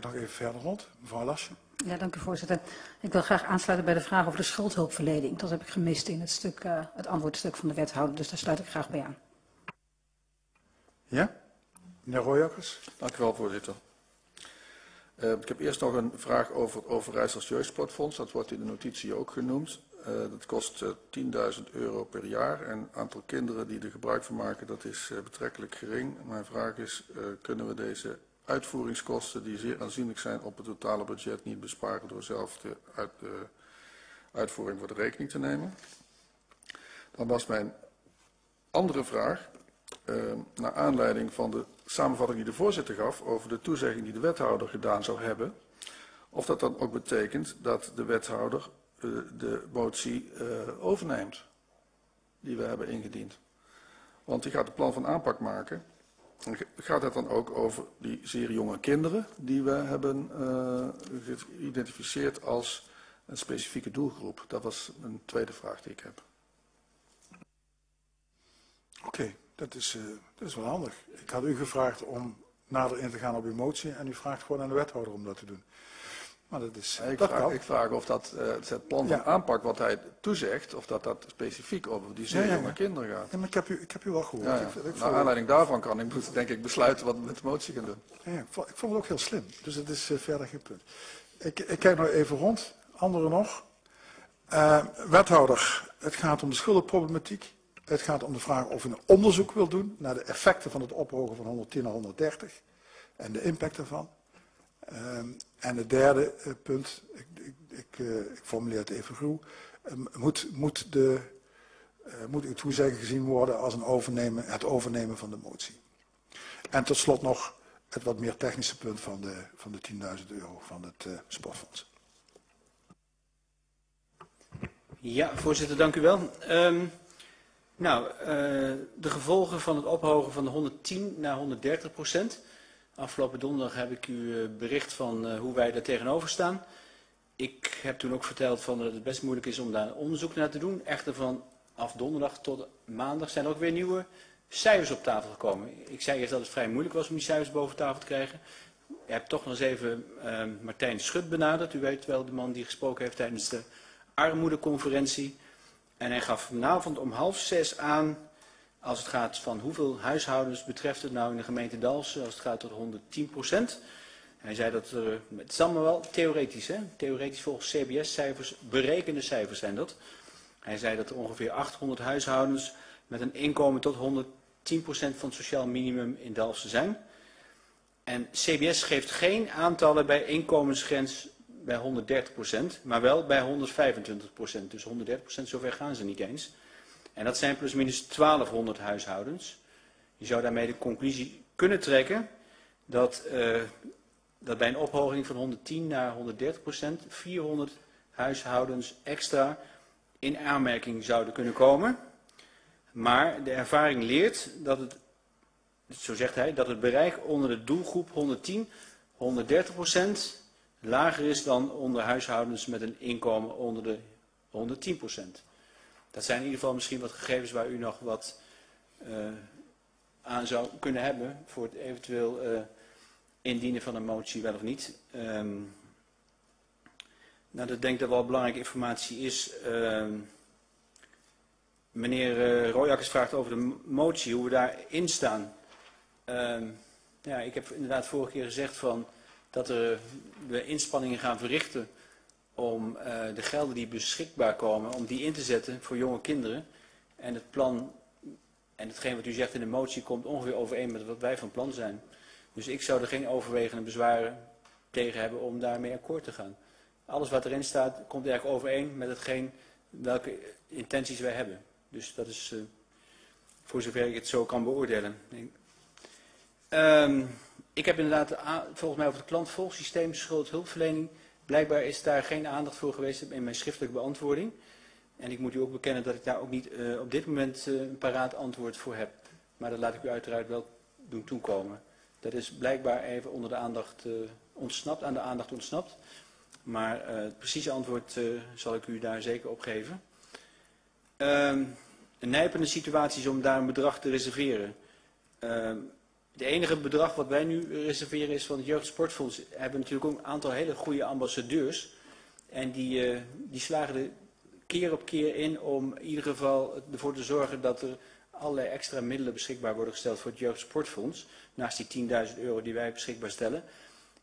Kijk nog even verder rond. Mevrouw Lasje. Ja, dank u voorzitter. Ik wil graag aansluiten bij de vraag over de schuldhulpverlening. Dat heb ik gemist in het, stuk, uh, het antwoordstuk van de wethouder, dus daar sluit ik graag bij aan. Ja? Meneer Rooijakkers. Dank u wel, voorzitter. Uh, ik heb eerst nog een vraag over het Overijssels Jeugdsportfonds. Dat wordt in de notitie ook genoemd. Uh, dat kost uh, 10.000 euro per jaar en het aantal kinderen die er gebruik van maken, dat is betrekkelijk gering. Mijn vraag is, kunnen we deze uitvoeringskosten die zeer aanzienlijk zijn op het totale budget niet besparen door zelf de, uit, de uitvoering voor de rekening te nemen. Dan was mijn andere vraag, uh, naar aanleiding van de samenvatting die de voorzitter gaf over de toezegging die de wethouder gedaan zou hebben, of dat dan ook betekent dat de wethouder uh, de motie uh, overneemt die we hebben ingediend. Want die gaat het plan van aanpak maken Gaat het dan ook over die zeer jonge kinderen die we hebben uh, geïdentificeerd als een specifieke doelgroep? Dat was een tweede vraag die ik heb. Oké, dat, is, uh, dat is wel handig. Ik had u gevraagd om nader in te gaan op uw motie en u vraagt gewoon aan de wethouder om dat te doen. Maar dat is, ik, dat vraag, ik vraag of dat uh, het plan van ja. aanpak wat hij toezegt, of dat dat specifiek over die zeer ja, jonge kinderen gaat. Ja, maar ik heb u, ik heb u wel gehoord. Ja. Ik, Naar aanleiding daarvan kan ik denk ik besluiten wat we met de motie gaan doen. Ja, ik, vond, ik vond het ook heel slim, dus dat is uh, verder geen punt. Ik, ik kijk nog even rond, anderen nog. Uh, wethouder, het gaat om de schuldenproblematiek. Het gaat om de vraag of u een onderzoek wil doen naar de effecten van het ophogen van 110 naar 130. en de impact daarvan. Ehm, en het derde eh, punt, ik, ik, ik, uh, ik, formuleer het even groe, moet, moet, de, moet uw toezegging gezien worden als een overnemen, het overnemen van de motie. En tot slot nog het wat meer technische punt van de, van de 10.000 euro van het sportfonds. Ja, voorzitter, dank u wel. Um, nou, uh, de gevolgen van het ophogen van de 110 naar 130 procent. Afgelopen donderdag heb ik u uh, bericht van uh, hoe wij daar tegenover staan. Ik heb toen ook verteld van dat het best moeilijk is om daar onderzoek naar te doen. Echter vanaf donderdag tot maandag zijn er ook weer nieuwe cijfers op tafel gekomen. Ik zei eerst dat het vrij moeilijk was om die cijfers boven tafel te krijgen. Ik heb toch nog eens even Martijn Schut benaderd. U weet wel, de man die gesproken heeft tijdens de armoedeconferentie. En hij gaf vanavond om half zes aan, als het gaat van hoeveel huishoudens betreft het nou in de gemeente Dalsen, als het gaat tot 110 procent. Hij zei dat er, het is allemaal wel theoretisch, hè? theoretisch volgens CBS-cijfers, berekende cijfers zijn dat. Hij zei dat er ongeveer 800 huishoudens met een inkomen tot 110 procent van het sociaal minimum in Dalsen zijn. En CBS geeft geen aantallen bij inkomensgrens bij 130 procent, maar wel bij 125 procent. Dus 130 procent, zover gaan ze niet eens. En dat zijn plusminus 1200 huishoudens. Je zou daarmee de conclusie kunnen trekken dat, uh, dat bij een ophoging van 110 naar 130 procent 400 huishoudens extra in aanmerking zouden kunnen komen. Maar de ervaring leert dat het, zo zegt hij, dat het bereik onder de doelgroep 110, 130 procent lager is dan onder huishoudens met een inkomen onder de 110 Dat zijn in ieder geval misschien wat gegevens waar u nog wat uh, aan zou kunnen hebben voor het eventueel uh, indienen van een motie wel of niet. Um, nou, dat denk ik dat wel belangrijke informatie is. Uh, meneer uh, Royakkers vraagt over de motie, hoe we daarin staan. Uh, ja, ik heb inderdaad vorige keer gezegd van dat er, we inspanningen gaan verrichten om uh, de gelden die beschikbaar komen, om die in te zetten voor jonge kinderen. En het plan, en hetgeen wat u zegt in de motie, komt ongeveer overeen met wat wij van plan zijn. Dus ik zou er geen overwegende bezwaren tegen hebben om daarmee akkoord te gaan. Alles wat erin staat, komt eigenlijk overeen met hetgeen welke intenties wij hebben. Dus dat is uh, voor zover ik het zo kan beoordelen. Ik heb inderdaad volgens mij over het klantvolgsysteem schuldhulpverlening. Blijkbaar is daar geen aandacht voor geweest in mijn schriftelijke beantwoording. En ik moet u ook bekennen dat ik daar ook niet uh, op dit moment uh, een paraat antwoord voor heb. Maar dat laat ik u uiteraard wel doen toekomen. Dat is blijkbaar even onder de aandacht uh, ontsnapt, aan de aandacht ontsnapt. Maar het precieze antwoord zal ik u daar zeker op geven. Ehm, een nijpende situatie is om daar een bedrag te reserveren. Het enige bedrag wat wij nu reserveren is van het Jeugdsportfonds. We hebben natuurlijk ook een aantal hele goede ambassadeurs. En die, uh, die slagen er keer op keer in om in ieder geval ervoor te zorgen dat er allerlei extra middelen beschikbaar worden gesteld voor het Jeugdsportfonds. Naast die 10.000 euro die wij beschikbaar stellen.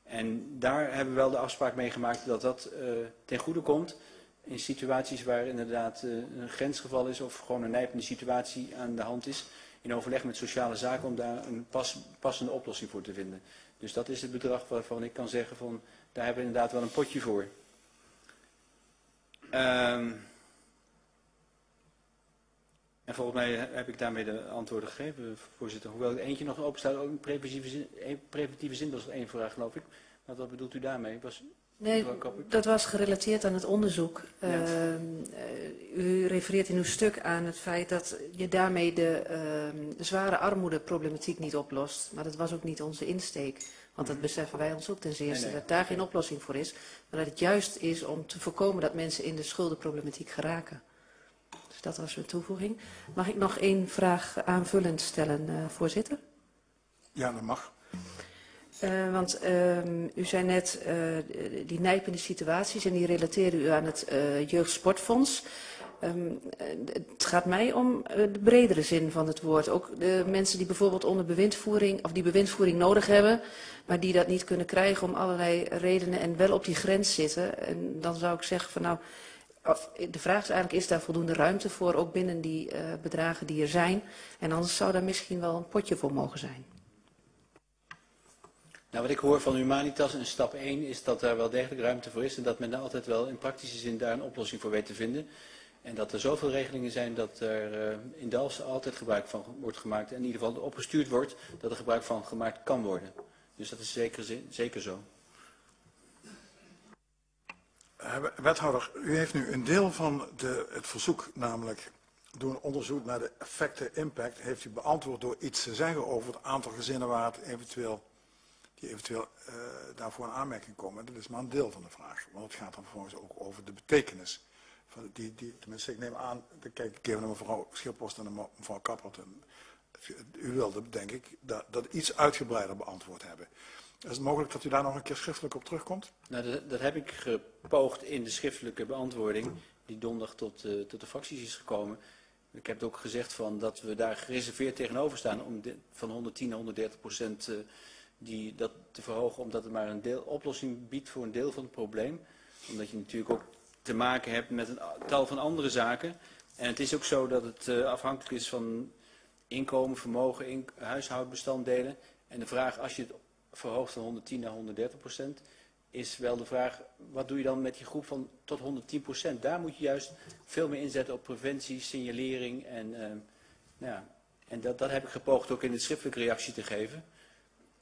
En daar hebben we wel de afspraak mee gemaakt dat dat uh, ten goede komt. In situaties waar inderdaad uh, een grensgeval is of gewoon een nijpende situatie aan de hand is in overleg met sociale zaken om daar een pas, passende oplossing voor te vinden. Dus dat is het bedrag waarvan ik kan zeggen van, daar hebben we inderdaad wel een potje voor. Um, en volgens mij heb ik daarmee de antwoorden gegeven, voorzitter. Hoewel er eentje nog open staat, ook in preventieve zin, preventieve zin, is één vraag geloof ik. Maar wat bedoelt u daarmee? Was, Nee, dat was gerelateerd aan het onderzoek. Ja. Uh, u refereert in uw stuk aan het feit dat je daarmee de, uh, de zware armoedeproblematiek niet oplost. Maar dat was ook niet onze insteek. Want dat beseffen wij ons ook ten zeerste, nee, nee. dat daar geen oplossing voor is. Maar dat het juist is om te voorkomen dat mensen in de schuldenproblematiek geraken. Dus dat was mijn toevoeging. Mag ik nog één vraag aanvullend stellen, uh, voorzitter? Ja, dat mag. Uh, want uh, u zei net uh, die nijpende situaties en die relateerde u aan het uh, jeugdsportfonds. Um, het gaat mij om de bredere zin van het woord. Ook de mensen die bijvoorbeeld onder bewindvoering of die bewindvoering nodig hebben, maar die dat niet kunnen krijgen om allerlei redenen en wel op die grens zitten. En dan zou ik zeggen van nou, de vraag is eigenlijk, is daar voldoende ruimte voor, ook binnen die bedragen die er zijn? En anders zou daar misschien wel een potje voor mogen zijn. Nou, wat ik hoor van Humanitas in stap 1 is dat daar wel degelijk ruimte voor is en dat men daar altijd wel in praktische zin daar een oplossing voor weet te vinden. En dat er zoveel regelingen zijn dat er uh, in Dalfsen altijd gebruik van wordt gemaakt en in ieder geval opgestuurd wordt dat er gebruik van gemaakt kan worden. Dus dat is zeker, zeker zo. Uh, wethouder, u heeft nu een deel van de, het verzoek, namelijk door een onderzoek naar de effecten, impact, heeft u beantwoord door iets te zeggen over het aantal gezinnen waar het eventueel, die eventueel uh, daarvoor in aanmerking komen. Dat is maar een deel van de vraag, want het gaat dan vervolgens ook over de betekenis. Van die, die, tenminste, ik neem aan, dan kijk ik even naar mevrouw Schippost en mevrouw Kappert. U wilde, denk ik, dat, dat iets uitgebreider beantwoord hebben. Is het mogelijk dat u daar nog een keer schriftelijk op terugkomt? Nou, dat, heb ik gepoogd in de schriftelijke beantwoording, die donderdag tot, uh, tot de fracties is gekomen. Ik heb ook gezegd van dat we daar gereserveerd tegenover staan om van 110 naar 130 procent uh, die, dat te verhogen, omdat het maar een deel, oplossing biedt voor een deel van het probleem. Omdat je natuurlijk ook te maken hebt met een tal van andere zaken. En het is ook zo dat het uh, afhankelijk is van inkomen, vermogen, huishoudbestanddelen. En de vraag, als je het verhoogt van 110 naar 130 procent, is wel de vraag, wat doe je dan met die groep van tot 110 procent? Daar moet je juist veel meer inzetten op preventie, signalering. En, uh, nou ja, en dat, dat heb ik gepoogd ook in de schriftelijke reactie te geven.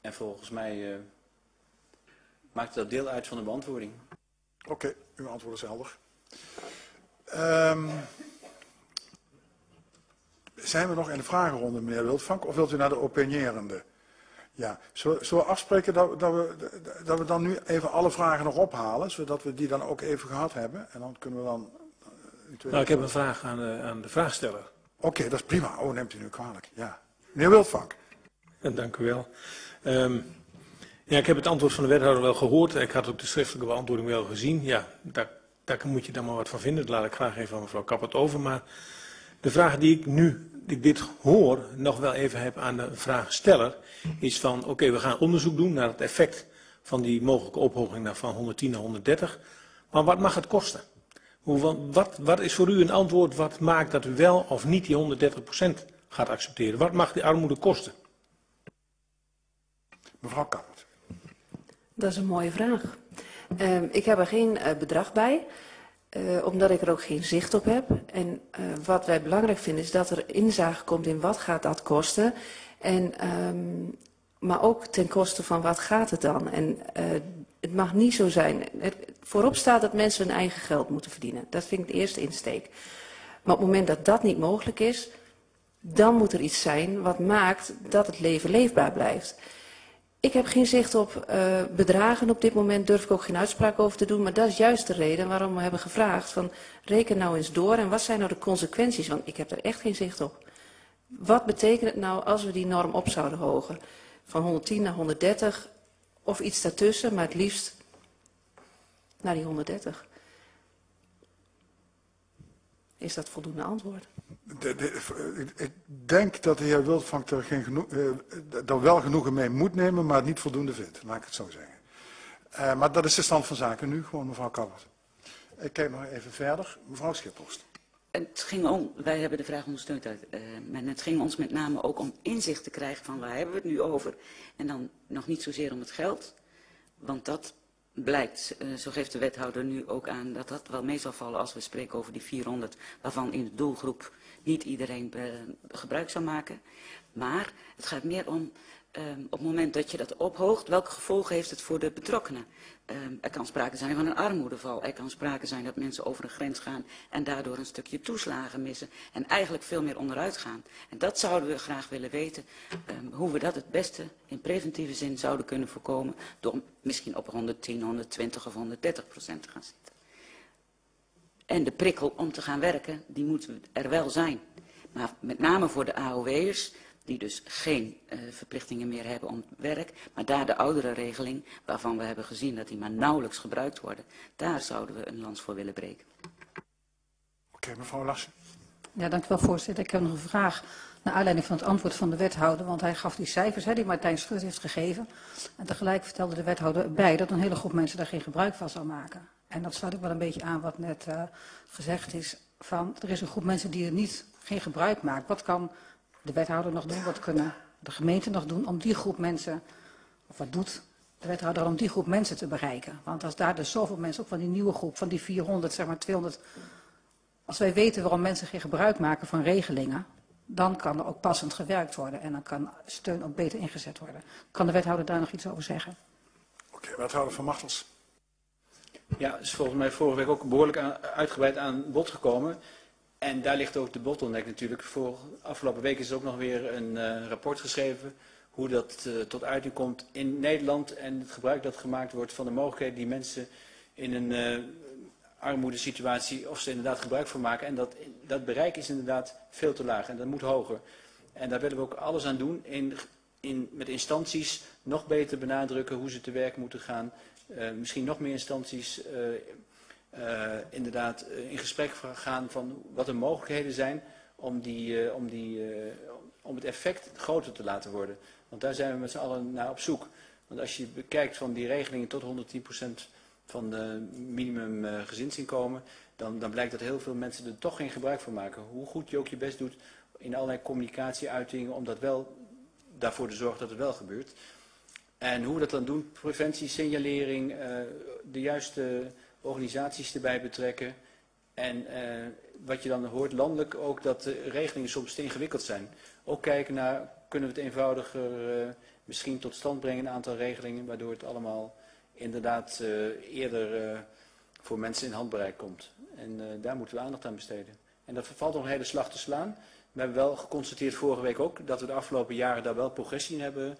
En volgens mij uh, maakt dat deel uit van de beantwoording. Oké, okay, uw antwoord is helder. Um, zijn we nog in de vragenronde, meneer Wildvank, of wilt u naar de opinierende? Ja, zullen we afspreken dat, dat, we, dat we dan nu even alle vragen nog ophalen, zodat we die dan ook even gehad hebben? En dan kunnen we dan... Uh, nou, ik heb een vraag aan de, aan de vraagsteller. Oké, okay, dat is prima. Oh, neemt u nu kwalijk. Ja. Meneer Wildvank. Dank u wel. Um, ja, ik heb het antwoord van de wethouder wel gehoord. Ik had ook de schriftelijke beantwoording wel gezien. Ja, daar, daar moet je dan maar wat van vinden. Dat laat ik graag even aan mevrouw Kappert over. Maar de vraag die ik nu, ik dit hoor, nog wel even heb aan de vraagsteller, is van, oké, we gaan onderzoek doen naar het effect van die mogelijke ophoging naar van 110 naar 130. Maar wat mag het kosten? Hoe, wat, wat is voor u een antwoord wat maakt dat u wel of niet die 130% gaat accepteren? Wat mag die armoede kosten? Mevrouw. Dat is een mooie vraag. Uh, ik heb er geen uh, bedrag bij. Uh, omdat ik er ook geen zicht op heb. En uh, wat wij belangrijk vinden is dat er inzage komt in wat gaat dat kosten. En, um, maar ook ten koste van wat gaat het dan. En het mag niet zo zijn. Voorop staat dat mensen hun eigen geld moeten verdienen. Dat vind ik de eerste insteek. Maar op het moment dat dat niet mogelijk is, dan moet er iets zijn wat maakt dat het leven leefbaar blijft. Ik heb geen zicht op uh, bedragen op dit moment, durf ik ook geen uitspraak over te doen. Maar dat is juist de reden waarom we hebben gevraagd van reken nou eens door en wat zijn nou de consequenties? Want ik heb er echt geen zicht op. Wat betekent het nou als we die norm op zouden hogen? Van 110 naar 130 of iets daartussen, maar het liefst naar die 130. Is dat voldoende antwoord? Ik denk dat de heer Wildvank er, geen er wel genoegen mee moet nemen, maar het niet voldoende vindt. Laat ik het zo zeggen. Uh, maar dat is de stand van zaken nu, gewoon mevrouw Kappert. Ik kijk nog even verder. Mevrouw Schiphorst. Het ging om, wij hebben de vraag ondersteund, uit, maar het ging ons met name ook om inzicht te krijgen van waar hebben we het nu over. En dan nog niet zozeer om het geld, want dat blijkt, zo geeft de wethouder nu ook aan, dat dat wel mee zal vallen als we spreken over die 400, waarvan in de doelgroep niet iedereen uh, gebruik zou maken. Maar het gaat meer om um, op het moment dat je dat ophoogt, welke gevolgen heeft het voor de betrokkenen? Um, er kan sprake zijn van een armoedeval. Er kan sprake zijn dat mensen over een grens gaan en daardoor een stukje toeslagen missen. En eigenlijk veel meer onderuit gaan. En dat zouden we graag willen weten. Um, hoe we dat het beste in preventieve zin zouden kunnen voorkomen. Door misschien op 110, 120 of 130 procent te gaan zitten. En de prikkel om te gaan werken, die moet er wel zijn. Maar met name voor de AOW'ers die dus geen uh, verplichtingen meer hebben om werk, maar daar de oudere regeling, waarvan we hebben gezien dat die maar nauwelijks gebruikt worden, daar zouden we een lans voor willen breken. Oké, okay, mevrouw Lassen. Ja, dank u wel voorzitter. Ik heb nog een vraag naar aanleiding van het antwoord van de wethouder, want hij gaf die cijfers hè, die Martijn Schut heeft gegeven. En tegelijk vertelde de wethouder bij dat een hele groep mensen daar geen gebruik van zou maken. En dat sluit ook wel een beetje aan wat net uh, gezegd is, van er is een groep mensen die er niet, geen gebruik maakt. Wat kan de wethouder nog doen? Wat kunnen de gemeenten nog doen om die groep mensen, of wat doet de wethouder om die groep mensen te bereiken. Want als daar dus zoveel mensen, ook van die nieuwe groep, van die 400, zeg maar 200, als wij weten waarom mensen geen gebruik maken van regelingen, dan kan er ook passend gewerkt worden en dan kan steun ook beter ingezet worden. Kan de wethouder daar nog iets over zeggen? Oké, wethouder van Machtels. Ja, is volgens mij vorige week ook behoorlijk uitgebreid aan bod gekomen. En daar ligt ook de bottleneck natuurlijk. Voor afgelopen week is er ook nog weer een uh, rapport geschreven hoe dat uh, tot uiting komt in Nederland en het gebruik dat gemaakt wordt van de mogelijkheden die mensen in een uh, armoedesituatie, of ze inderdaad gebruik van maken. En dat, dat bereik is inderdaad veel te laag en dat moet hoger. En daar willen we ook alles aan doen in, in, met instanties nog beter benadrukken hoe ze te werk moeten gaan. Uh, misschien nog meer instanties inderdaad in gesprek gaan van wat de mogelijkheden zijn om, die, om, die, om het effect groter te laten worden. Want daar zijn we met z'n allen naar op zoek. Want als je bekijkt van die regelingen tot 110% van de minimum gezinsinkomen, dan, dan blijkt dat heel veel mensen er toch geen gebruik van maken. Hoe goed je ook je best doet in allerlei communicatieuitingen om dat wel, daarvoor te zorgen dat het wel gebeurt. En hoe we dat dan doen, preventie, signalering, uh, de juiste organisaties erbij betrekken. En uh, wat je dan hoort landelijk ook, dat de regelingen soms te ingewikkeld zijn. Ook kijken naar kunnen we het eenvoudiger uh, misschien tot stand brengen, een aantal regelingen, waardoor het allemaal inderdaad eerder voor mensen in handbereik komt. En daar moeten we aandacht aan besteden. En dat valt nog een hele slag te slaan. We hebben wel geconstateerd vorige week ook dat we de afgelopen jaren daar wel progressie in hebben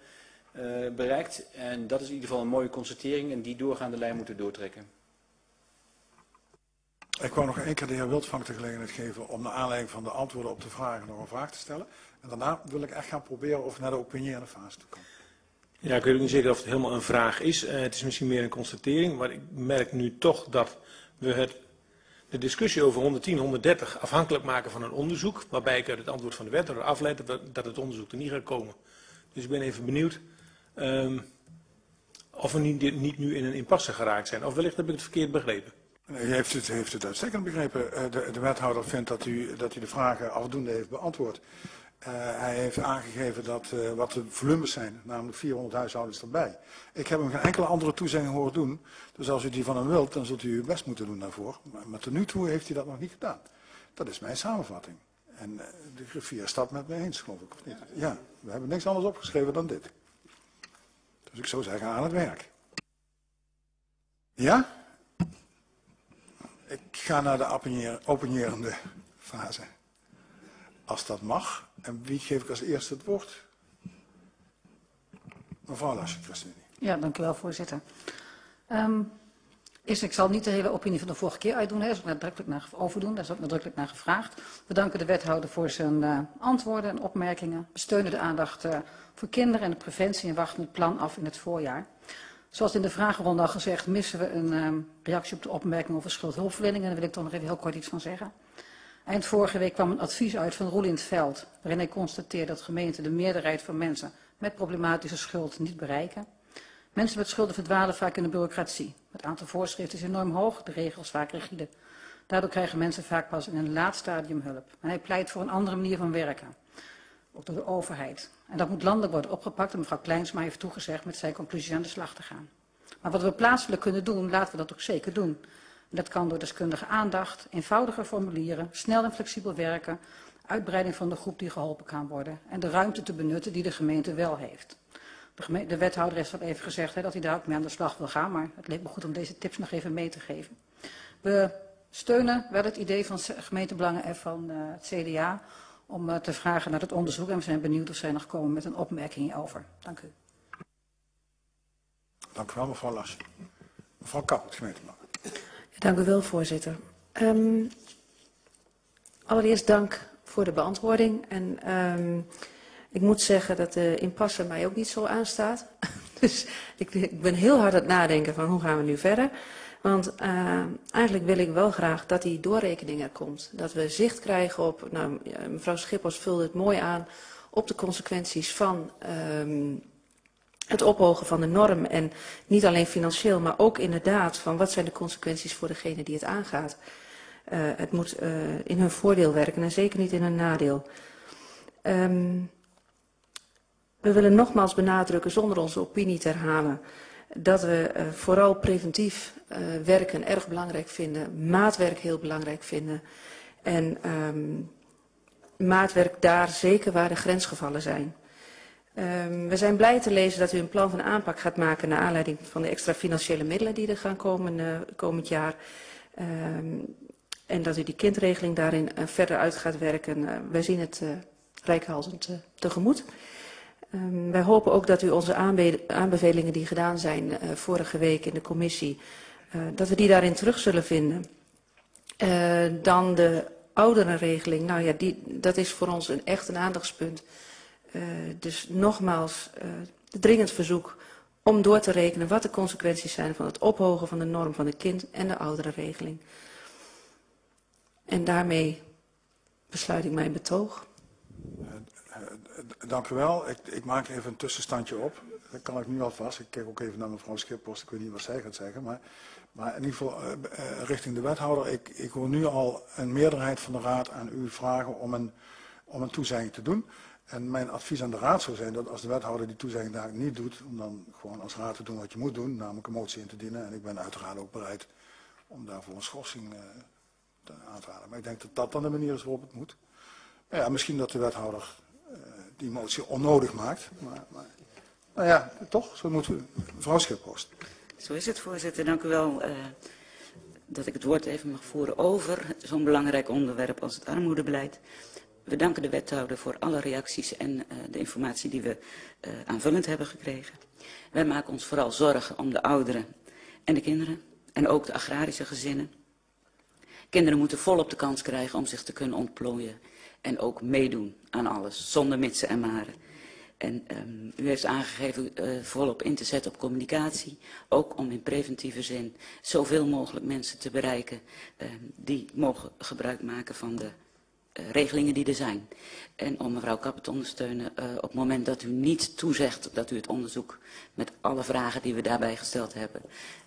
bereikt. En dat is in ieder geval een mooie constatering en die doorgaande lijn moeten doortrekken. Ik wou nog één keer de heer Wildvang de gelegenheid geven om naar aanleiding van de antwoorden op de vragen nog een vraag te stellen. En daarna wil ik echt gaan proberen of naar de opinierende fase te komen. Ja, ik weet ook niet zeker of het helemaal een vraag is. Uh, het is misschien meer een constatering, maar ik merk nu toch dat we het, de discussie over 110, 130 afhankelijk maken van een onderzoek, waarbij ik uit het antwoord van de wethouder afleid dat, dat het onderzoek er niet gaat komen. Dus ik ben even benieuwd um, of we niet, nu in een impasse geraakt zijn. Of wellicht heb ik het verkeerd begrepen. U heeft het, heeft het uitstekend begrepen. Uh, de, de wethouder vindt dat u, dat u de vragen afdoende heeft beantwoord. Uh, hij heeft aangegeven dat uh, wat de volumes zijn, namelijk 400 huishoudens erbij. Ik heb hem geen enkele andere toezegging horen doen. Dus als u die van hem wilt, dan zult u uw best moeten doen daarvoor. Maar, tot nu toe heeft hij dat nog niet gedaan. Dat is mijn samenvatting. En de griffier staat met me eens, geloof ik, of niet? Ja, we hebben niks anders opgeschreven dan dit. Ik zou zeggen aan het werk. Ja? Ik ga naar de openierende fase. Als dat mag. En wie geef ik als eerste het woord? Mevrouw Lasje, Christine. Ja, dank u wel, voorzitter. Um, ik zal niet de hele opinie van de vorige keer uitdoen, daar is ook nadrukkelijk naar overdoen, daar is ook nadrukkelijk naar gevraagd. We danken de wethouder voor zijn uh, antwoorden en opmerkingen. We steunen de aandacht uh, voor kinderen en de preventie en wachten het plan af in het voorjaar. Zoals in de vragenronde al gezegd, missen we een um, reactie op de opmerking over schuldhulpverlening. En daar wil ik toch nog even heel kort iets van zeggen. Eind vorige week kwam een advies uit van Roel in het Veld, waarin hij constateert dat gemeenten de meerderheid van mensen met problematische schuld niet bereiken. Mensen met schulden verdwalen vaak in de bureaucratie. Het aantal voorschriften is enorm hoog, de regels vaak rigide. Daardoor krijgen mensen vaak pas in een laat stadium hulp. En hij pleit voor een andere manier van werken, ook door de overheid. En dat moet landelijk worden opgepakt en mevrouw Kleinsma heeft toegezegd met zijn conclusies aan de slag te gaan. Maar wat we plaatselijk kunnen doen, laten we dat ook zeker doen. Dat kan door deskundige aandacht, eenvoudige formulieren, snel en flexibel werken, uitbreiding van de groep die geholpen kan worden en de ruimte te benutten die de gemeente wel heeft. De, gemeente, de wethouder heeft al even gezegd hè, dat hij daar ook mee aan de slag wil gaan, maar het leek me goed om deze tips nog even mee te geven. We steunen wel het idee van gemeentebelangen en van uh, het CDA om uh, te vragen naar het onderzoek en we zijn benieuwd of zij nog komen met een opmerking over. Dank u. Dank u wel, mevrouw Las. Mevrouw Kappert, gemeentebelangen. Dank u wel, voorzitter. Um, allereerst dank voor de beantwoording. En um, ik moet zeggen dat de impasse mij ook niet zo aanstaat. dus ik, ik, ben heel hard aan het nadenken van hoe gaan we nu verder. Want uh, eigenlijk wil ik wel graag dat die doorrekening er komt. Dat we zicht krijgen op, nou, mevrouw Schippers vulde het mooi aan, op de consequenties van um, het ophogen van de norm. En niet alleen financieel, maar ook inderdaad van wat zijn de consequenties voor degene die het aangaat. Uh, het moet uh, in hun voordeel werken en zeker niet in hun nadeel. Um, we willen nogmaals benadrukken, zonder onze opinie te herhalen, Dat we uh, vooral preventief uh, werken erg belangrijk vinden, maatwerk heel belangrijk vinden. En um, maatwerk daar zeker waar de grensgevallen zijn. Um, we zijn blij te lezen dat u een plan van aanpak gaat maken naar aanleiding van de extra financiële middelen die er gaan komen uh, komend jaar. Um, en dat u die kindregeling daarin verder uit gaat werken. Wij zien het rijkhalsend tegemoet. Um, wij hopen ook dat u onze aanbe aanbevelingen die gedaan zijn uh, vorige week in de commissie, uh, dat we die daarin terug zullen vinden. Uh, dan de ouderenregeling, nou ja, die, dat is voor ons een, echt een aandachtspunt. Dus nogmaals, dringend verzoek om door te rekenen wat de consequenties zijn van het ophogen van de norm van de kind en de ouderenregeling. En daarmee besluit ik mijn betoog. Dank u wel. Ik, ik, maak even een tussenstandje op. Dat kan ik nu alvast. Ik kijk ook even naar mevrouw Schippost. Ik weet niet wat zij gaat zeggen. Maar, maar in ieder geval uh, uh, richting de wethouder. Ik, ik hoor nu al een meerderheid van de raad aan u vragen om een, om een toezegging te doen. En mijn advies aan de raad zou zijn dat als de wethouder die toezegging daar niet doet, om dan gewoon als raad te doen wat je moet doen, namelijk een motie in te dienen. En ik ben uiteraard ook bereid om daarvoor een schorsing uh, te aan te. Maar ik denk dat dat dan de manier is waarop het moet. Ja, misschien dat de wethouder die motie onnodig maakt. Maar, maar nou ja, toch, zo moeten we. Mevrouw Schippost. Zo is het, voorzitter. Dank u wel uh, dat ik het woord even mag voeren over zo'n belangrijk onderwerp als het armoedebeleid. We danken de wethouder voor alle reacties en uh, de informatie die we uh, aanvullend hebben gekregen. Wij maken ons vooral zorgen om de ouderen en de kinderen en ook de agrarische gezinnen. Kinderen moeten volop de kans krijgen om zich te kunnen ontplooien en ook meedoen aan alles, zonder mitsen en maren. En um, u heeft aangegeven uh, volop in te zetten op communicatie, ook om in preventieve zin zoveel mogelijk mensen te bereiken uh, die mogen gebruik maken van de uh, regelingen die er zijn. En om mevrouw Kappen te ondersteunen uh, op het moment dat u niet toezegt dat u het onderzoek met alle vragen die we daarbij gesteld hebben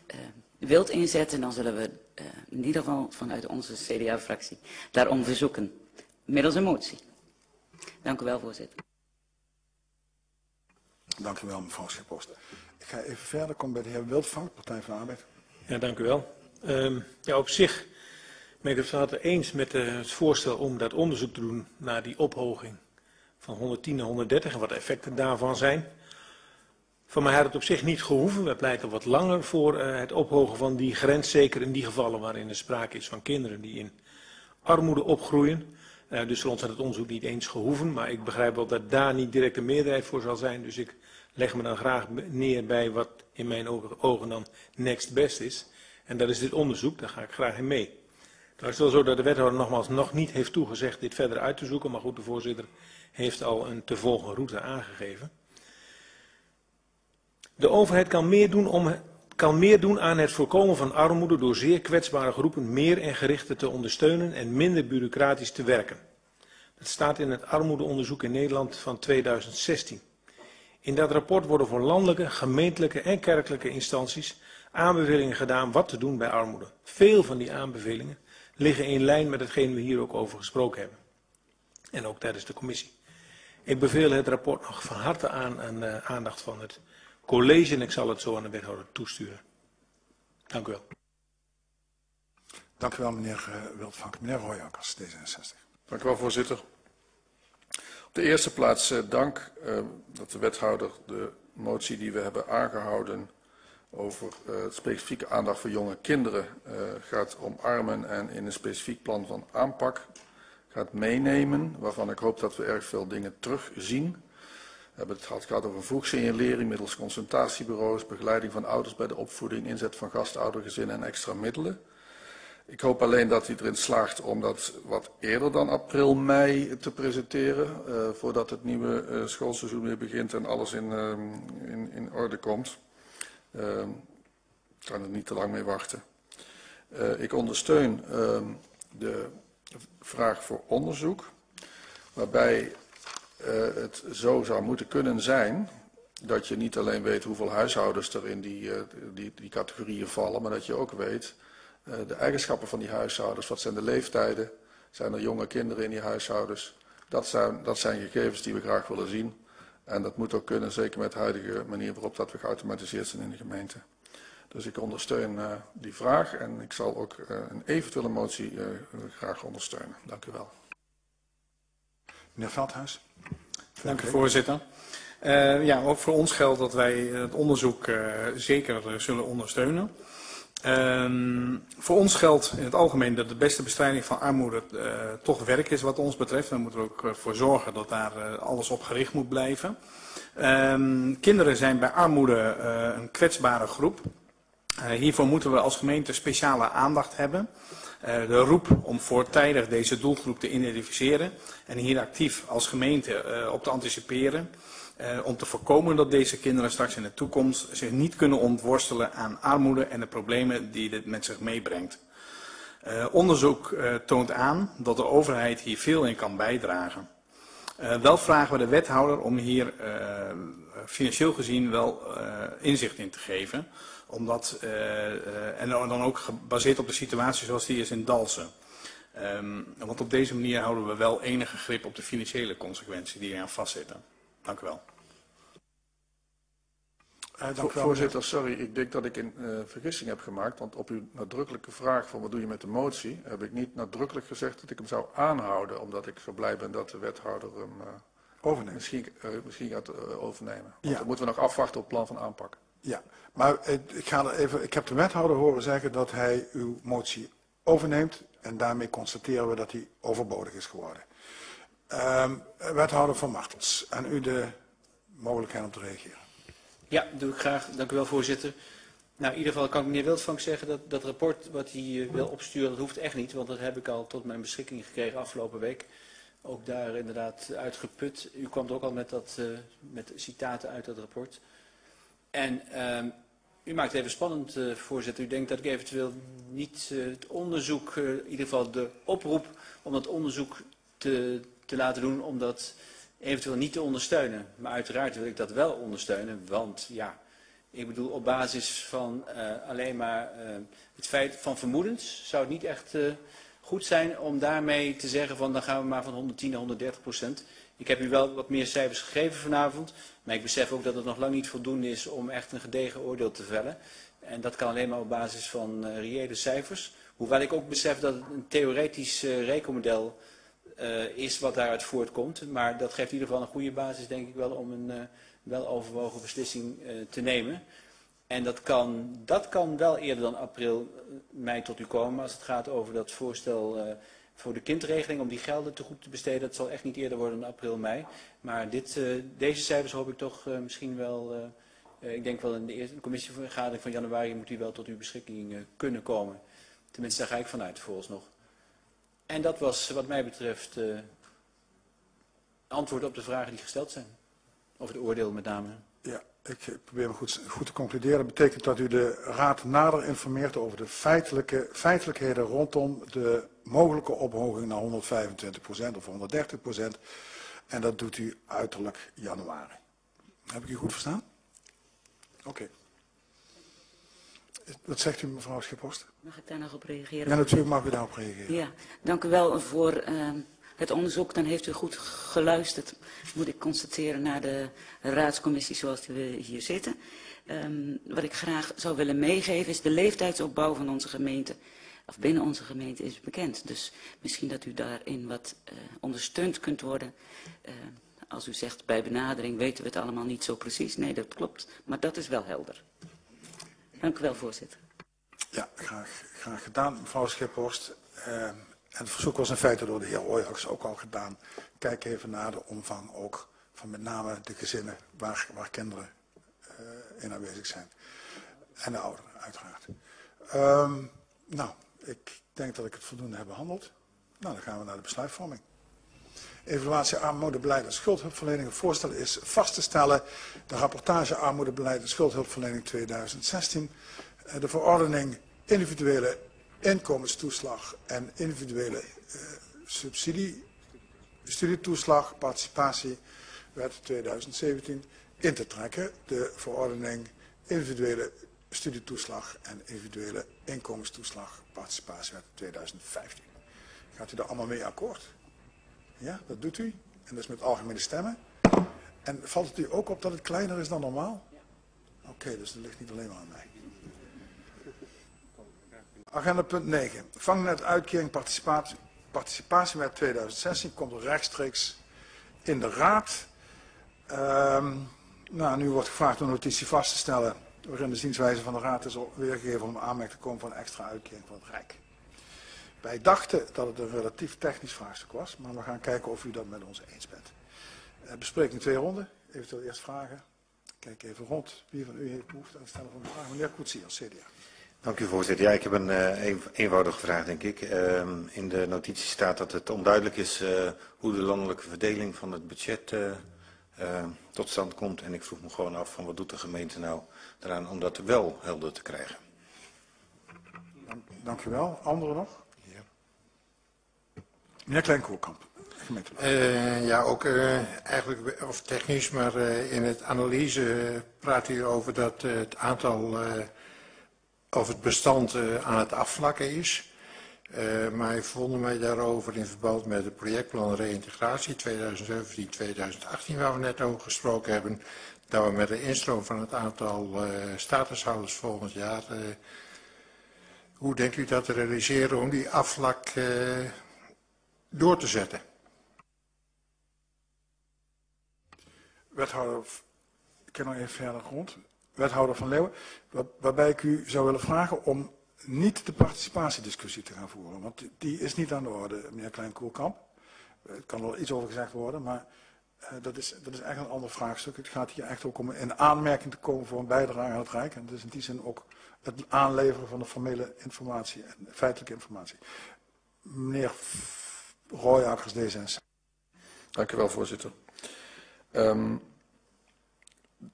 uh, wilt inzetten, dan zullen we in ieder geval vanuit onze CDA-fractie daarom verzoeken, middels een motie. Dank u wel, voorzitter. Dank u wel, mevrouw Schippost. Ik ga even verder, kom bij de heer Wildvank, Partij van de Arbeid. Ja, dank u wel. Um, ja, op zich ben ik het van eens met uh, het voorstel om dat onderzoek te doen naar die ophoging van 110 naar 130 en wat de effecten daarvan zijn. Van mij had het op zich niet gehoeven. We pleiten wat langer voor uh, het ophogen van die grens, zeker in die gevallen waarin er sprake is van kinderen die in armoede opgroeien. Uh, dus voor ons had het onderzoek niet eens gehoeven, maar ik begrijp wel dat daar niet direct een meerderheid voor zal zijn. Dus ik leg me dan graag neer bij wat in mijn ogen dan next best is. En dat is dit onderzoek, daar ga ik graag in mee. Nou is het wel zo dat de wethouder nogmaals nog niet heeft toegezegd dit verder uit te zoeken, maar goed, de voorzitter heeft al een te volgen route aangegeven. De overheid kan meer doen om kan meer doen aan het voorkomen van armoede door zeer kwetsbare groepen meer en gerichter te ondersteunen en minder bureaucratisch te werken. Dat staat in het armoedeonderzoek in Nederland van 2016. In dat rapport worden voor landelijke, gemeentelijke en kerkelijke instanties aanbevelingen gedaan wat te doen bij armoede. Veel van die aanbevelingen liggen in lijn met hetgeen we hier ook over gesproken hebben. En ook tijdens de commissie. Ik beveel het rapport nog van harte aan de aandacht van het college en ik zal het zo aan de wethouder toesturen. Dank u wel. Dank u wel, meneer uh, Wildvank. Meneer Royakkers, D66. Dank u wel, voorzitter. Op de eerste plaats uh, dank uh, dat de wethouder de motie die we hebben aangehouden over uh, specifieke aandacht voor jonge kinderen uh, gaat omarmen en in een specifiek plan van aanpak gaat meenemen, waarvan ik hoop dat we erg veel dingen terugzien. We hebben het gehad, gehad over vroegsignalering middels consultatiebureaus, begeleiding van ouders bij de opvoeding, inzet van gastoudergezinnen en extra middelen. Ik hoop alleen dat u erin slaagt om dat wat eerder dan april, mei te presenteren, uh, voordat het nieuwe uh, schoolseizoen weer begint en alles in, uh, in, in orde komt. Uh, ik kan er niet te lang mee wachten. Uh, ik ondersteun uh, de vraag voor onderzoek, waarbij uh, het zo zou moeten kunnen zijn dat je niet alleen weet hoeveel huishoudens er in die, uh, die, die categorieën vallen, maar dat je ook weet uh, de eigenschappen van die huishoudens. Wat zijn de leeftijden? Zijn er jonge kinderen in die huishoudens? Dat zijn, dat zijn gegevens die we graag willen zien. En dat moet ook kunnen, zeker met de huidige manier waarop dat we geautomatiseerd zijn in de gemeente. Dus ik ondersteun die vraag en ik zal ook een eventuele motie graag ondersteunen. Dank u wel. Meneer Veldhuis. Dank u voorzitter. Uh, ja, ook voor ons geldt dat wij het onderzoek uh, zeker uh, zullen ondersteunen. Um, voor ons geldt in het algemeen dat de beste bestrijding van armoede toch werk is wat ons betreft. Daar moeten we ook voor zorgen dat daar alles op gericht moet blijven. Um, kinderen zijn bij armoede een kwetsbare groep. hiervoor moeten we als gemeente speciale aandacht hebben. Uh, de roep om voortijdig deze doelgroep te identificeren en hier actief als gemeente uh, op te anticiperen. Uh, om te voorkomen dat deze kinderen straks in de toekomst zich niet kunnen ontworstelen aan armoede en de problemen die dit met zich meebrengt. onderzoek toont aan dat de overheid hier veel in kan bijdragen. wel vragen we de wethouder om hier financieel gezien wel inzicht in te geven omdat, uh, en dan ook gebaseerd op de situatie zoals die is in Dalsen. Um, want op deze manier houden we wel enige grip op de financiële consequenties die eraan vastzitten. Dank u wel. Uh, dank u wel. Voorzitter, sorry, ik denk dat ik een uh, vergissing heb gemaakt. Want op uw nadrukkelijke vraag van wat doe je met de motie, heb ik niet nadrukkelijk gezegd dat ik hem zou aanhouden. Omdat ik zo blij ben dat de wethouder hem overneemt. Misschien, misschien gaat overnemen. Want ja. dan moeten we nog afwachten op het plan van aanpak. Ja, maar ik, ga er even, ik heb de wethouder horen zeggen dat hij uw motie overneemt en daarmee constateren we dat die overbodig is geworden. Um, wethouder van Martels, aan u de mogelijkheid om te reageren. Ja, doe ik graag. Dank u wel, voorzitter. Nou, in ieder geval kan ik meneer Wildvank zeggen dat dat rapport wat hij wil opsturen, dat hoeft echt niet, want dat heb ik al tot mijn beschikking gekregen afgelopen week. Ook daar inderdaad uitgeput. U kwam ook al met, dat, uh, met citaten uit dat rapport. En uh, u maakt het even spannend, uh, voorzitter. U denkt dat ik eventueel niet uh, het onderzoek, uh, in ieder geval de oproep om dat onderzoek te, te laten doen, om dat eventueel niet te ondersteunen. Maar uiteraard wil ik dat wel ondersteunen, want ja, ik bedoel op basis van alleen maar het feit van vermoedens zou het niet echt goed zijn om daarmee te zeggen van dan gaan we maar van 110 naar 130 procent. Ik heb u wel wat meer cijfers gegeven vanavond, maar ik besef ook dat het nog lang niet voldoende is om echt een gedegen oordeel te vellen. En dat kan alleen maar op basis van uh, reële cijfers. Hoewel ik ook besef dat het een theoretisch uh, rekenmodel uh, is wat daaruit voortkomt. Maar dat geeft in ieder geval een goede basis, denk ik wel, om een uh, wel overwogen beslissing te nemen. En dat kan, dat kan wel eerder dan april, mei tot u komen als het gaat over dat voorstel voor de kindregeling om die gelden te goed te besteden. Dat zal echt niet eerder worden dan april, mei. Maar dit, uh, deze cijfers hoop ik toch uh, misschien wel, uh, ik denk wel in de eerste commissievergadering van januari moet die wel tot uw beschikking kunnen komen. Tenminste, daar ga ik vanuit vooralsnog. En dat was wat mij betreft antwoord op de vragen die gesteld zijn. Over het oordeel met name. Ja, ik probeer me goed, goed te concluderen. Dat betekent dat u de Raad nader informeert over de feitelijke, feitelijkheden rondom de mogelijke ophoging naar 125% of 130%. En dat doet u uiterlijk januari. Heb ik u goed verstaan? Oké. Okay. Wat zegt u mevrouw Schiphorst? Mag ik daar nog op reageren? Ja, natuurlijk mag u daarop reageren. Ja, dank u wel voor uh, het onderzoek. Dan heeft u goed geluisterd, moet ik constateren, naar de raadscommissie zoals we hier zitten. Um, wat ik graag zou willen meegeven is de leeftijdsopbouw van onze gemeente of binnen onze gemeente is bekend. Dus misschien dat u daarin wat uh, ondersteund kunt worden. Uh, als u zegt bij benadering weten we het allemaal niet zo precies. Nee, dat klopt. Maar dat is wel helder. Dank u wel, voorzitter. Ja, graag, graag gedaan, mevrouw Schiphorst. Uh, en het verzoek was in feite door de heer Ooyaks ook al gedaan. Kijk even naar de omvang ook van met name de gezinnen waar, waar kinderen in aanwezig zijn. En de ouderen, uiteraard. Um, nou, ik denk dat ik het voldoende heb behandeld. Nou, dan gaan we naar de besluitvorming. Evaluatie armoedebeleid en schuldhulpverlening. Het voorstel is vast te stellen de rapportage armoedebeleid en schuldhulpverlening 2016. De verordening individuele inkomenstoeslag en individuele uh, subsidie, studietoeslag, participatie, wet 2017 in te trekken. De verordening individuele studietoeslag en individuele inkomenstoeslag participatiewet 2015. Gaat u daar allemaal mee akkoord? Ja, dat doet u. En dat is met algemene stemmen. En valt het u ook op dat het kleiner is dan normaal? Oké, dus dat ligt niet alleen maar aan mij. Agenda punt 9. Vangnet uitkering participatie, participatiewet 2016 komt rechtstreeks in de raad. Ehm, nou, nu wordt gevraagd om notitie vast te stellen waarin de zienswijze van de raad is weergegeven om aanmerking te komen van een extra uitkering van het Rijk. Wij dachten dat het een relatief technisch vraagstuk was, maar we gaan kijken of u dat met ons eens bent. Uh, bespreking twee ronden, eventueel eerst vragen. Kijk even rond. Wie van u heeft behoefte aan het stellen van een vraag? Meneer Koetsier, CDA. Dank u voorzitter. Ja, ik heb een uh, eenvoudige vraag denk ik. Uh, in de notitie staat dat het onduidelijk is uh, hoe de landelijke verdeling van het budget tot stand komt. En ik vroeg me gewoon af van wat doet de gemeente nou eraan om dat wel helder te krijgen. Dank, dank u wel. Anderen nog? Ja. Meneer Kleinkoorkamp. Uh, ja, ook uh, eigenlijk, of technisch, maar uh, in het analyse praat u over dat het aantal, of het bestand aan het afvlakken is. Maar ik voelde mij daarover in verband met het projectplan reïntegratie 2017-2018, waar we net over gesproken hebben, dat we met de instroom van het aantal statushouders volgend jaar, hoe denkt u dat te realiseren om die afvlak door te zetten? wethouder, ik ken nog even verder rond, wethouder van Leeuwen, waar, waarbij ik u zou willen vragen om niet de participatiediscussie te gaan voeren. Want die is niet aan de orde, meneer Klein-Koelkamp. Er kan wel iets over gezegd worden, maar uh, dat, is, dat is echt een ander vraagstuk. Het gaat hier echt ook om in aanmerking te komen voor een bijdrage aan het Rijk. En dus in die zin ook het aanleveren van de formele informatie en feitelijke informatie. Meneer Rooijakers, D66. Dank u wel, voorzitter. Um,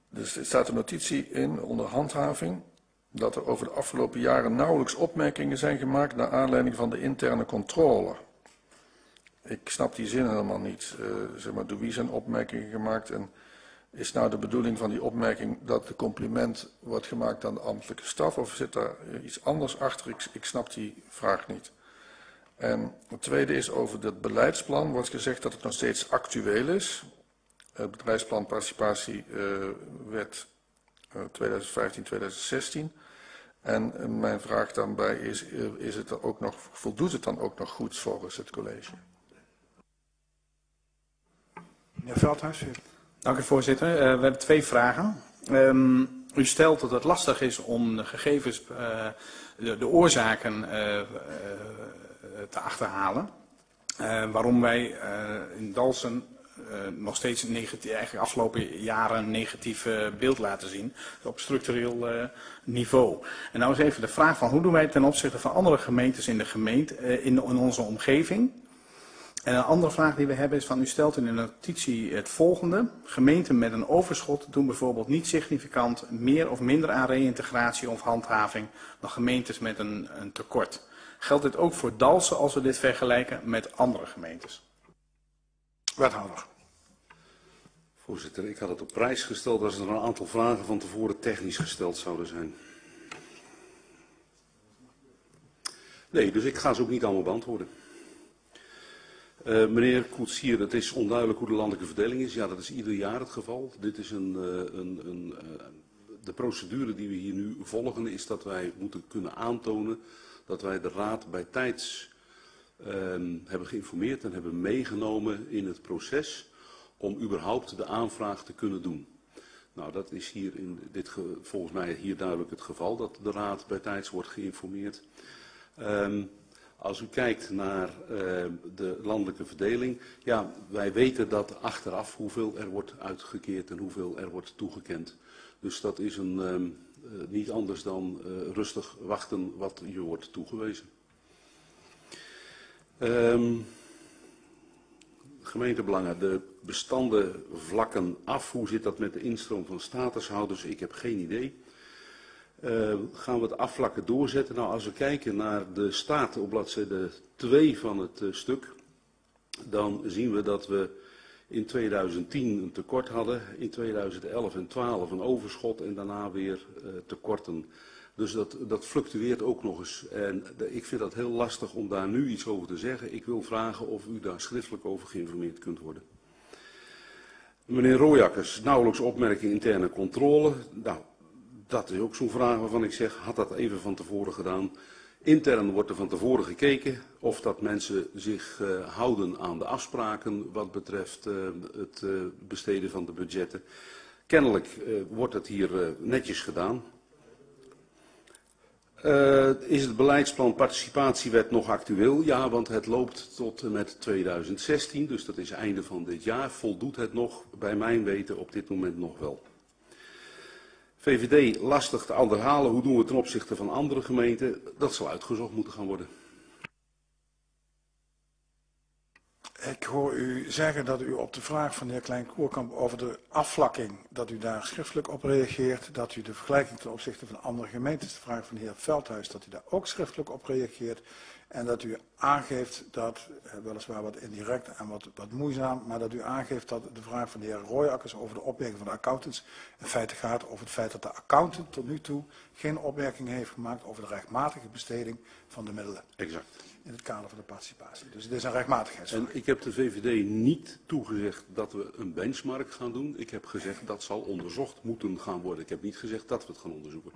dus er staat een notitie in onder handhaving dat er over de afgelopen jaren nauwelijks opmerkingen zijn gemaakt naar aanleiding van de interne controle. Ik snap die zin helemaal niet. Uh, zeg maar, door wie zijn opmerkingen gemaakt en is nou de bedoeling van die opmerking dat de compliment wordt gemaakt aan de ambtelijke staf of zit daar iets anders achter? Ik, snap die vraag niet. En het tweede is over het beleidsplan wordt gezegd dat het nog steeds actueel is het bedrijfsplan participatiewet uh, 2015-2016. En mijn vraag daarbij is, uh, is het ook nog, voldoet het dan ook nog goed volgens het college? Meneer Veldhuis. Dank u voorzitter. Uh, we hebben twee vragen. Um, u stelt dat het lastig is om de gegevens, uh, de, de, oorzaken uh, te achterhalen. waarom wij in Dalsen nog steeds negatief, eigenlijk afgelopen jaren een negatief beeld laten zien op structureel uh, niveau. En nou is even de vraag van hoe doen wij ten opzichte van andere gemeentes in de gemeente, in, in, onze omgeving. En een andere vraag die we hebben is van u stelt in de notitie het volgende. Gemeenten met een overschot doen bijvoorbeeld niet significant meer of minder aan reïntegratie of handhaving dan gemeentes met een, een tekort. Geldt dit ook voor Dalsen als we dit vergelijken met andere gemeentes? Wethouder. Voorzitter, ik had het op prijs gesteld als er een aantal vragen van tevoren technisch gesteld zouden zijn. Nee, dus ik ga ze ook niet allemaal beantwoorden. Uh, meneer Koetsier, het is onduidelijk hoe de landelijke verdeling is. Ja, dat is ieder jaar het geval. Dit is een, uh, een, een uh, de procedure die we hier nu volgen is dat wij moeten kunnen aantonen dat wij de raad bij tijds um, hebben geïnformeerd en hebben meegenomen in het proces om überhaupt de aanvraag te kunnen doen. Nou, dat is hier in dit volgens mij hier duidelijk het geval, dat de raad bij tijds wordt geïnformeerd. Um, als u kijkt naar uh, de landelijke verdeling, ja, wij weten dat achteraf hoeveel er wordt uitgekeerd en hoeveel er wordt toegekend. Dus dat is een, um, uh, niet anders dan uh, rustig wachten wat je wordt toegewezen. Gemeentebelangen, de bestanden vlakken af. Hoe zit dat met de instroom van statushouders? Ik heb geen idee. Uh, gaan we het afvlakken doorzetten? Nou, als we kijken naar de staat op bladzijde 2 van het uh, stuk, dan zien we dat we in 2010 een tekort hadden, in 2011 en 2012 een overschot en daarna weer uh, tekorten. Dus dat, dat fluctueert ook nog eens. En ik vind dat heel lastig om daar nu iets over te zeggen. Ik wil vragen of u daar schriftelijk over geïnformeerd kunt worden. Meneer Rooijakkers, nauwelijks opmerking interne controle. Nou, dat is ook zo'n vraag waarvan ik zeg, had dat even van tevoren gedaan. Intern wordt er van tevoren gekeken of dat mensen zich uh, houden aan de afspraken wat betreft uh, het uh, besteden van de budgetten. Kennelijk wordt het hier netjes gedaan. Is het beleidsplan participatiewet nog actueel? Ja, want het loopt tot en met 2016, dus dat is einde van dit jaar. Voldoet het nog, bij mijn weten, op dit moment nog wel. VVD lastig te onderhalen. Hoe doen we ten opzichte van andere gemeenten? Dat zal uitgezocht moeten gaan worden. Ik hoor u zeggen dat u op de vraag van de heer Klein-Koerkamp over de afvlakking, dat u daar schriftelijk op reageert, dat u de vergelijking ten opzichte van andere gemeentes, de vraag van de heer Veldhuis, dat u daar ook schriftelijk op reageert. En dat u aangeeft dat, eh, weliswaar wat indirect en wat, wat moeizaam, maar dat u aangeeft dat de vraag van de heer Rooijakkers over de opmerking van de accountants in feite gaat over het feit dat de accountant tot nu toe geen opmerking heeft gemaakt over de rechtmatige besteding van de middelen. Exact. In het kader van de participatie. Dus het is een rechtmatigheidsvraag. En ik heb de VVD niet toegezegd dat we een benchmark gaan doen. Ik heb gezegd dat zal onderzocht moeten gaan worden. Ik heb niet gezegd dat we het gaan onderzoeken.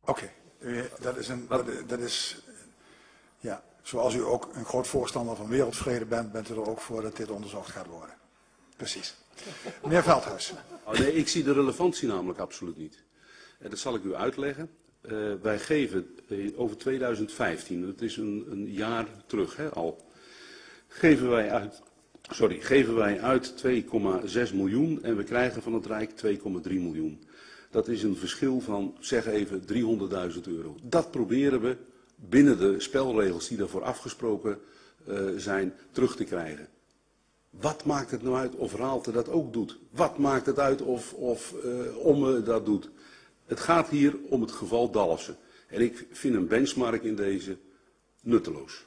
Oké, okay. dat is een, dat, dat, is, ja, zoals u ook een groot voorstander van wereldvrede bent, bent u er ook voor dat dit onderzocht gaat worden. Precies. Meneer Veldhuis. Oh, nee, ik zie de relevantie namelijk absoluut niet. En dat zal ik u uitleggen. Uh, wij geven uh, over 2015, dat is een, een jaar terug hè, al, geven wij uit, sorry, geven wij uit 2,6 miljoen en we krijgen van het Rijk 2,3 miljoen. Dat is een verschil van, zeg even, 300.000 euro. Dat proberen we binnen de spelregels die daarvoor afgesproken uh, zijn terug te krijgen. Wat maakt het nou uit of Raalte dat ook doet? Wat maakt het uit of, of Omme dat doet? Het gaat hier om het geval Dalfsen. En ik vind een benchmark in deze nutteloos.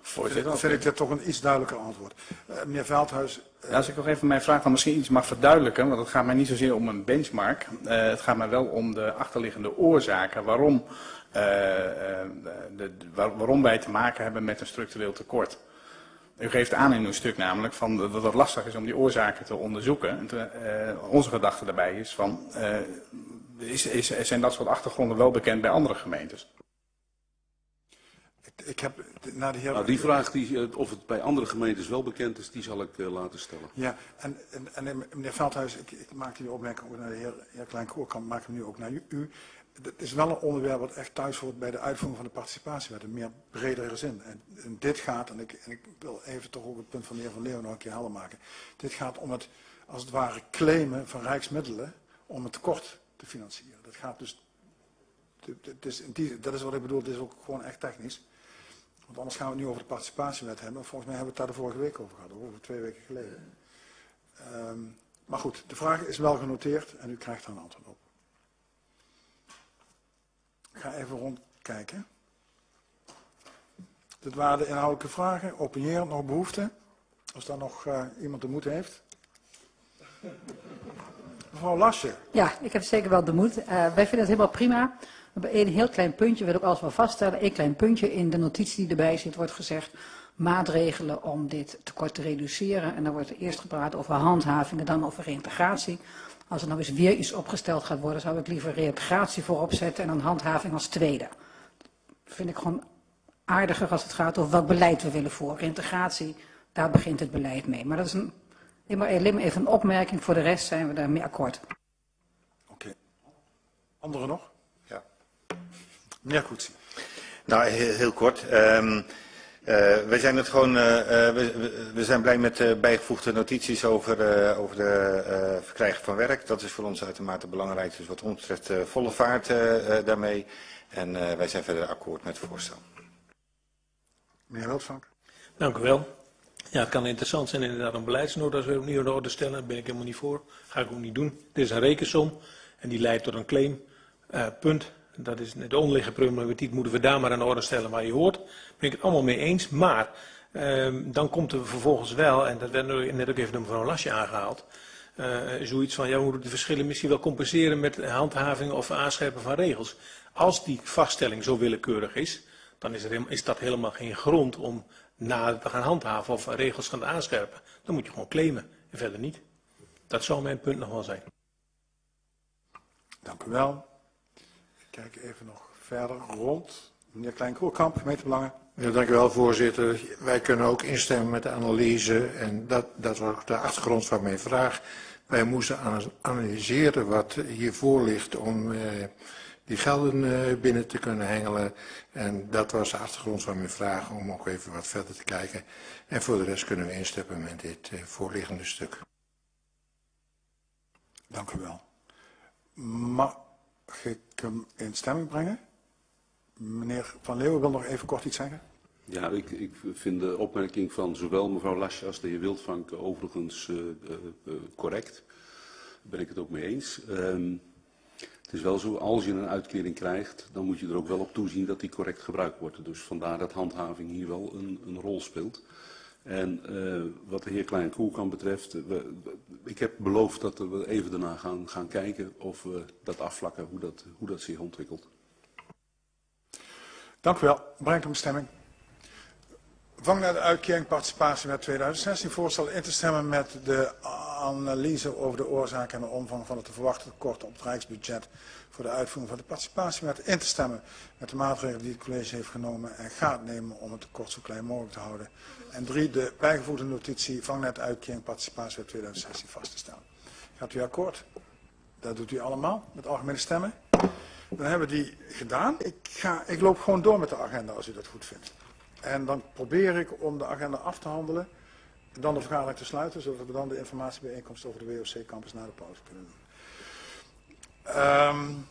Voorzitter, dan vind ik dat toch een iets duidelijker antwoord. Uh, meneer Veldhuis. Uh... Ja, als ik nog even mijn vraag dan misschien iets mag verduidelijken, want het gaat mij niet zozeer om een benchmark. Uh, het gaat mij wel om de achterliggende oorzaken waarom, de, de, waar, waarom wij te maken hebben met een structureel tekort. U geeft aan in uw stuk namelijk van dat het lastig is om die oorzaken te onderzoeken. En te, onze gedachte daarbij is van, is, is, zijn dat soort achtergronden wel bekend bij andere gemeentes? Ik heb naar de heer... Nou, die vraag, die, of het bij andere gemeentes wel bekend is, die zal ik uh, laten stellen. Ja, en, en, en meneer Veldhuis, ik, ik maak die opmerking ook naar de heer, heer Klein-Koorkamp, maak hem nu ook naar u. Het is wel een onderwerp wat echt thuis hoort bij de uitvoering van de participatiewet, een meer bredere zin. En, en dit gaat, en ik, en ik, wil even toch ook het punt van de heer Van Leeuwen nog een keer helder maken. Dit gaat om het, als het ware, claimen van rijksmiddelen om het tekort te financieren. Dat gaat dus, het is, dat is wat ik bedoel, het is ook gewoon echt technisch. Want anders gaan we het nu over de participatiewet hebben. Volgens mij hebben we het daar de vorige week over gehad, over twee weken geleden. Um, maar goed, de vraag is wel genoteerd en u krijgt daar een antwoord op. Ik ga even rondkijken. Dit waren de inhoudelijke vragen. Opinierend nog behoefte? Als daar nog uh, iemand de moed heeft. Mevrouw Lasje. Ja, ik heb zeker wel de moed. Uh, wij vinden het helemaal prima. Één heel klein puntje, wil ik alles wel vaststellen. Eén klein puntje in de notitie die erbij zit, wordt gezegd maatregelen om dit tekort te reduceren. En dan wordt er eerst gepraat over handhaving en dan over reintegratie. Als er nou eens weer iets opgesteld gaat worden, zou ik liever reintegratie voorop zetten en dan handhaving als tweede. Dat vind ik gewoon aardiger als het gaat over welk beleid we willen voeren. Reintegratie, daar begint het beleid mee. Maar dat is een, alleen maar even een opmerking. Voor de rest zijn we daarmee akkoord. Oké. Okay. Anderen nog? Meneer Koetsie. Nou, heel, heel kort. Um, uh, wij zijn het gewoon, uh, we, we, zijn blij met de bijgevoegde notities over, uh, over de verkrijgen van werk. Dat is voor ons uitermate belangrijk. Dus wat ons betreft volle vaart daarmee. En wij zijn verder akkoord met het voorstel. Meneer Wildvank. Dank u wel. Ja, het kan interessant zijn inderdaad een beleidsnota weer opnieuw in de orde stellen. Daar ben ik helemaal niet voor. Ga ik ook niet doen. Dit is een rekensom en die leidt tot een claim. punt. Dat is de onderliggende problematiek, moeten we daar maar aan de orde stellen waar je hoort. Ben ik het allemaal mee eens. Maar uh, dan komt er vervolgens wel, en dat werd net ook even door mevrouw Lasje aangehaald, uh, zoiets van, ja, we moeten de verschillen misschien wel compenseren met handhaving of aanscherpen van regels. Als die vaststelling zo willekeurig is, dan is, er, is dat helemaal geen grond om na te gaan handhaven of regels gaan aanscherpen. Dan moet je gewoon claimen en verder niet. Dat zou mijn punt nog wel zijn. Dank u wel. Ik kijk even nog verder rond. Meneer Klein-Koerkamp, gemeentebelangen. Ja, dank u wel, voorzitter. Wij kunnen ook instemmen met de analyse en dat, dat was ook de achtergrond van mijn vraag. Wij moesten analyseren wat hiervoor ligt om eh, die gelden eh, binnen te kunnen hengelen. En dat was de achtergrond van mijn vraag om ook even wat verder te kijken. En voor de rest kunnen we instemmen met dit eh, voorliggende stuk. Dank u wel. Mag ik hem in stemming brengen? Meneer Van Leeuwen wil nog even kort iets zeggen. Ja, ik, ik vind de opmerking van zowel mevrouw Lasje als de heer Wildvank overigens uh, uh, uh, correct. Daar ben ik het ook mee eens. Um, het is wel zo, als je een uitkering krijgt, dan moet je er ook wel op toezien dat die correct gebruikt wordt. Dus vandaar dat handhaving hier wel een, een rol speelt. En uh, wat de heer Klein Koelkamp betreft, we, ik heb beloofd dat we even daarna gaan, gaan kijken of we dat afvlakken, hoe dat, hoe dat zich ontwikkelt. Dank u wel. Breng hem stemming. Vang naar de uitkering participatiewet 2016 voorstel in te stemmen met de analyse over de oorzaak en de omvang van het te verwachten tekort op het Rijksbudget voor de uitvoering van de participatiewet in te stemmen met de maatregelen die het college heeft genomen en gaat nemen om het tekort zo klein mogelijk te houden. En drie, de bijgevoegde notitie vangnet uitkering participatiewet 2016 vast te stellen. Gaat u akkoord? Dat doet u allemaal met algemene stemmen. Dan hebben we die gedaan. Ik, ga, ik loop gewoon door met de agenda als u dat goed vindt. En dan probeer ik om de agenda af te handelen. Dan de vergadering te sluiten, zodat we dan de informatiebijeenkomst over de WOC-campus na de pauze kunnen doen. Um,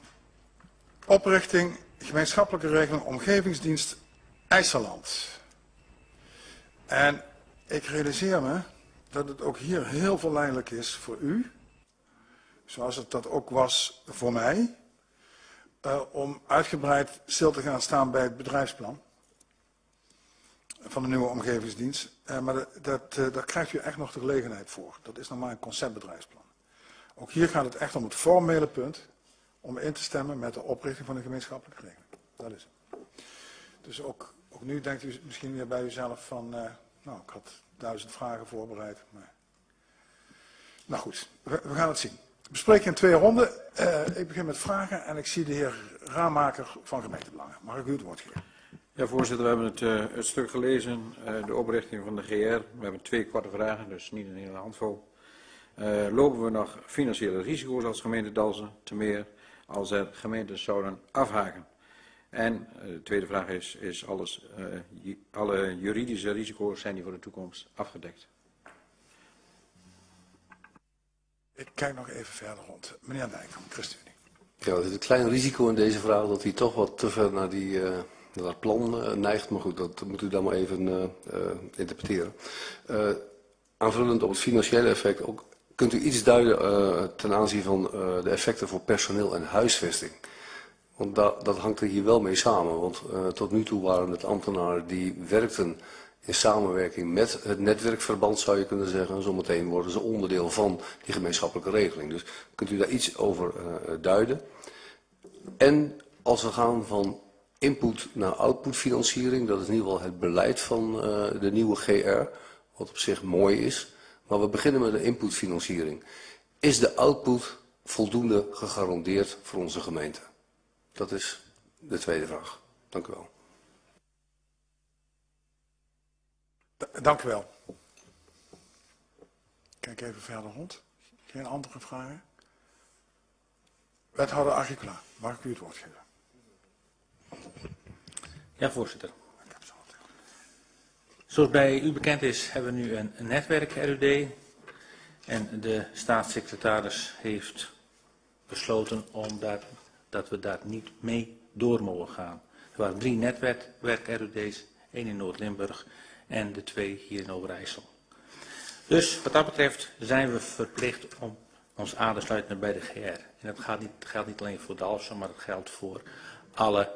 oprichting gemeenschappelijke regeling omgevingsdienst IJsseland. En ik realiseer me dat het ook hier heel verleidelijk is voor u, zoals het dat ook was voor mij, uh, om uitgebreid stil te gaan staan bij het bedrijfsplan van de nieuwe omgevingsdienst. Uh, maar dat, uh, daar krijgt u echt nog de gelegenheid voor. Dat is normaal een conceptbedrijfsplan. Ook hier gaat het echt om het formele punt om in te stemmen met de oprichting van een gemeenschappelijke regeling. Dat is het. Dus ook, ook nu denkt u misschien weer bij uzelf van, uh, nou ik had duizend vragen voorbereid. Maar... Nou goed, we, gaan het zien. We bespreken in twee ronden. Ik begin met vragen en ik zie de heer Raamaker van gemeentebelangen. Mag ik u het woord geven? Ja, voorzitter, we hebben het, uh, het stuk gelezen, uh, de oprichting van de GR. We hebben twee korte vragen, dus niet een hele handvol. Uh, lopen we nog financiële risico's als gemeente Dalsen te meer als er gemeentes zouden afhaken? En de tweede vraag is, is alles, alle juridische risico's zijn die voor de toekomst afgedekt? Ik kijk nog even verder rond. Meneer Dijkman, ChristenUnie. Ja, er zit een klein risico in deze vraag dat hij toch wat te ver naar die dat plan uh, neigt. Maar goed, dat moet u dan maar even uh, uh, interpreteren. aanvullend op het financiële effect, ook, kunt u iets duiden ten aanzien van de effecten voor personeel en huisvesting? Want dat, dat hangt er hier wel mee samen. Want tot nu toe waren het ambtenaren die werkten in samenwerking met het netwerkverband, zou je kunnen zeggen. Zometeen worden ze onderdeel van die gemeenschappelijke regeling. Dus kunt u daar iets over duiden? En als we gaan van input naar output financiering. Dat is in ieder geval het beleid van uh, de nieuwe GR, wat op zich mooi is. Maar we beginnen met de inputfinanciering. Is de output voldoende gegarandeerd voor onze gemeente? Dat is de tweede vraag. Dank u wel. Dank u wel. Kijk even verder rond. Geen andere vragen? Wethouder Agricula, mag ik u het woord geven? Ja, voorzitter. Zoals bij u bekend is, hebben we nu een, netwerk RUD. En de staatssecretaris heeft besloten om daar, dat we daar niet mee door mogen gaan. Er waren drie netwerk RUD's, één in Noord-Limburg en de twee hier in Overijssel. Dus wat dat betreft zijn we verplicht om ons aan te sluiten bij de GR. En dat geldt niet, geldt niet alleen voor Dalfsen, maar dat geldt voor alle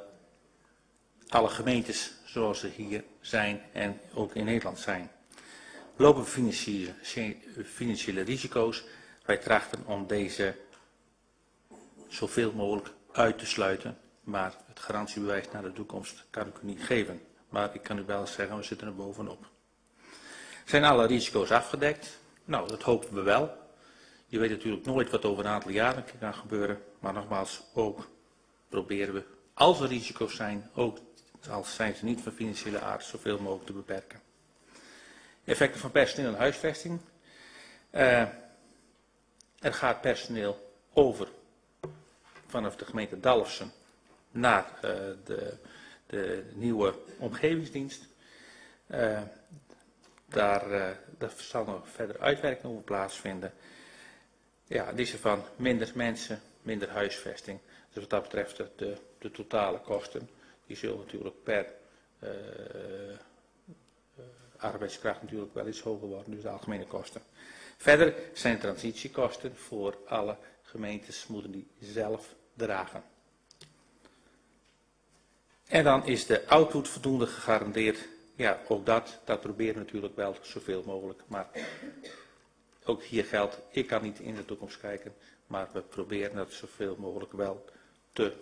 alle gemeentes zoals ze hier zijn en ook in Nederland zijn. Lopen financiële, risico's. Wij trachten om deze zoveel mogelijk uit te sluiten, maar het garantiebewijs naar de toekomst kan ik u niet geven. Maar ik kan u wel zeggen, we zitten er bovenop. Zijn alle risico's afgedekt? Nou, dat hopen we wel. Je weet natuurlijk nooit wat over een aantal jaren kan gebeuren. Maar nogmaals, ook proberen we, als er risico's zijn, ook al zijn ze niet van financiële aard, zoveel mogelijk te beperken. Effecten van personeel en huisvesting. Uh, er gaat personeel over vanaf de gemeente Dalfsen naar uh, de, de, nieuwe omgevingsdienst. Uh, daar, daar zal nog verder uitwerking over plaatsvinden. Ja, die van minder mensen, minder huisvesting. Dus wat dat betreft de, de totale kosten, die zullen natuurlijk per uh, arbeidskracht natuurlijk wel iets hoger worden, dus de algemene kosten. Verder zijn transitiekosten voor alle gemeentes moeten die zelf dragen. En dan is de output voldoende gegarandeerd. Ja, ook dat, dat proberen we natuurlijk wel zoveel mogelijk. Maar ook hier geldt, ik kan niet in de toekomst kijken, maar we proberen dat zoveel mogelijk wel te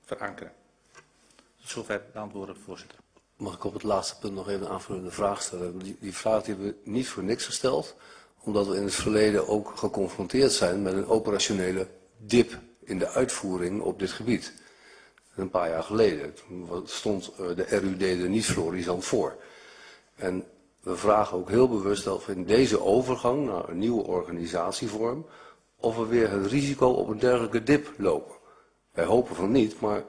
verankeren. Tot zover de antwoorden, voorzitter. Mag ik op het laatste punt nog even een aanvullende vraag stellen? Die, die vraag die hebben we niet voor niks gesteld, omdat we in het verleden ook geconfronteerd zijn met een operationele dip in de uitvoering op dit gebied. Een paar jaar geleden stond eh, de RUD er niet florisant voor. En we vragen ook heel bewust of in deze overgang naar een nieuwe organisatievorm, of we weer het risico op een dergelijke dip lopen. Wij hopen van niet, maar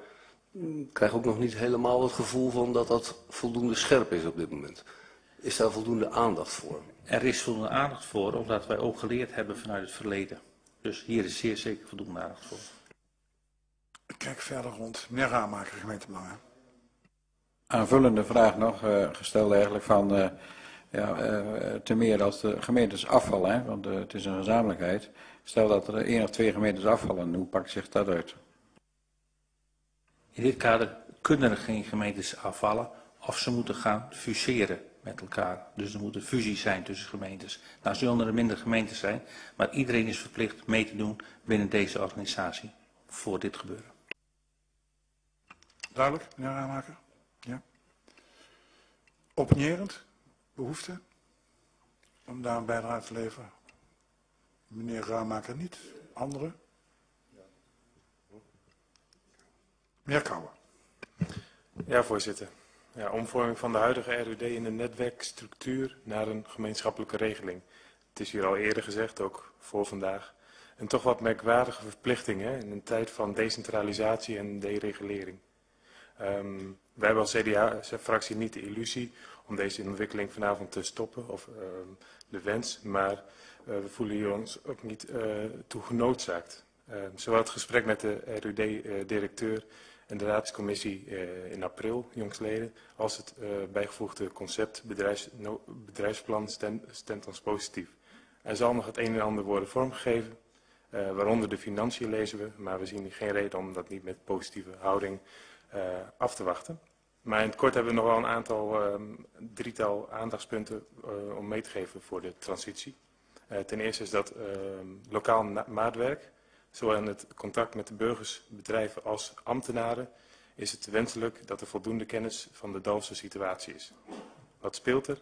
ik krijg ook nog niet helemaal het gevoel van dat dat voldoende scherp is op dit moment. Is daar voldoende aandacht voor? Er is voldoende aandacht voor, omdat wij ook geleerd hebben vanuit het verleden. Dus hier is zeer zeker voldoende aandacht voor. Ik kijk verder rond. Meneer Raamaker, gemeentebelangen. Aanvullende vraag nog, uh, gesteld eigenlijk van, uh, ja, uh, ten meer als de gemeentes afvallen, hè, want het is een gezamenlijkheid. Stel dat er één of twee gemeentes afvallen, hoe pakt zich dat uit? In dit kader kunnen er geen gemeentes afvallen of ze moeten gaan fuseren met elkaar. Dus er moeten fusies zijn tussen gemeentes. Nou zullen er minder gemeentes zijn, maar iedereen is verplicht mee te doen binnen deze organisatie voor dit gebeuren. Duidelijk, meneer Raamaker? Ja. Opinierend? Behoefte? Om daar een bijdrage te leveren? Meneer Raamaker niet. Anderen? Meneer Kouwer. Ja, voorzitter. Ja, omvorming van de huidige RUD in een netwerkstructuur naar een gemeenschappelijke regeling. Het is hier al eerder gezegd, ook voor vandaag. Een toch wat merkwaardige verplichting hè, in een tijd van decentralisatie en deregulering. Um, wij hebben als CDA-fractie niet de illusie om deze ontwikkeling vanavond te stoppen of um, de wens, maar uh, we voelen hier ons ook niet uh, toe genoodzaakt. Uh, zowel het gesprek met de RUD-directeur uh, en de raadscommissie uh, in april, jongstleden, als het uh, bijgevoegde concept bedrijfs, bedrijfsplan stemt ons positief. Er zal nog het een en ander worden vormgegeven, uh, waaronder de financiën lezen we, maar we zien geen reden om dat niet met positieve houding af te wachten. Maar in het kort hebben we nog wel een aantal, um, drietal aandachtspunten om mee te geven voor de transitie. Ten eerste is dat uh, lokaal maatwerk. Zowel in het contact met de burgers, bedrijven als ambtenaren is het wenselijk dat er voldoende kennis van de Dalfse situatie is. Wat speelt er?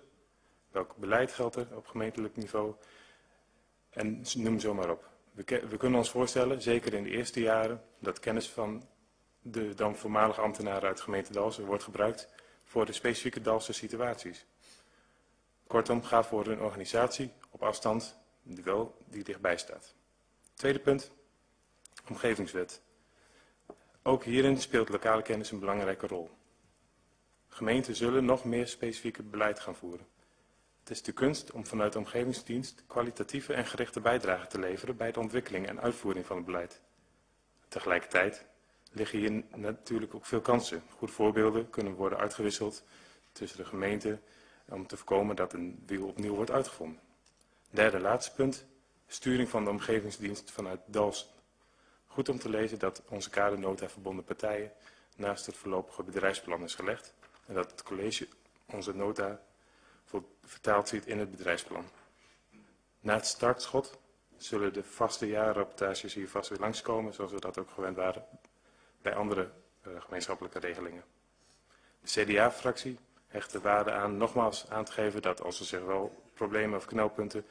Welk beleid geldt er op gemeentelijk niveau? En noem zo maar op. We, kunnen ons voorstellen, zeker in de eerste jaren, dat kennis van de dan voormalige ambtenaren uit gemeente Dalsen wordt gebruikt voor de specifieke Dalse situaties. Kortom, ga voor een organisatie op afstand wel die dichtbij staat. Tweede punt, omgevingswet. Ook hierin speelt lokale kennis een belangrijke rol. Gemeenten zullen nog meer specifieke beleid gaan voeren. Het is de kunst om vanuit de omgevingsdienst kwalitatieve en gerichte bijdrage te leveren bij de ontwikkeling en uitvoering van het beleid. Tegelijkertijd liggen hier natuurlijk ook veel kansen. Goede voorbeelden kunnen worden uitgewisseld tussen de gemeenten om te voorkomen dat een wiel opnieuw wordt uitgevonden. Derde laatste punt, sturing van de omgevingsdienst vanuit Dalsen. Goed om te lezen dat onze kadernota verbonden partijen naast het voorlopige bedrijfsplan is gelegd en dat het college onze nota vertaald ziet in het bedrijfsplan. Na het startschot zullen de vaste jaarrapportages hier vast weer langskomen, zoals we dat ook gewend waren bij andere uh, gemeenschappelijke regelingen. De CDA-fractie hecht de waarde aan nogmaals aan te geven dat als er zich wel problemen of knelpunten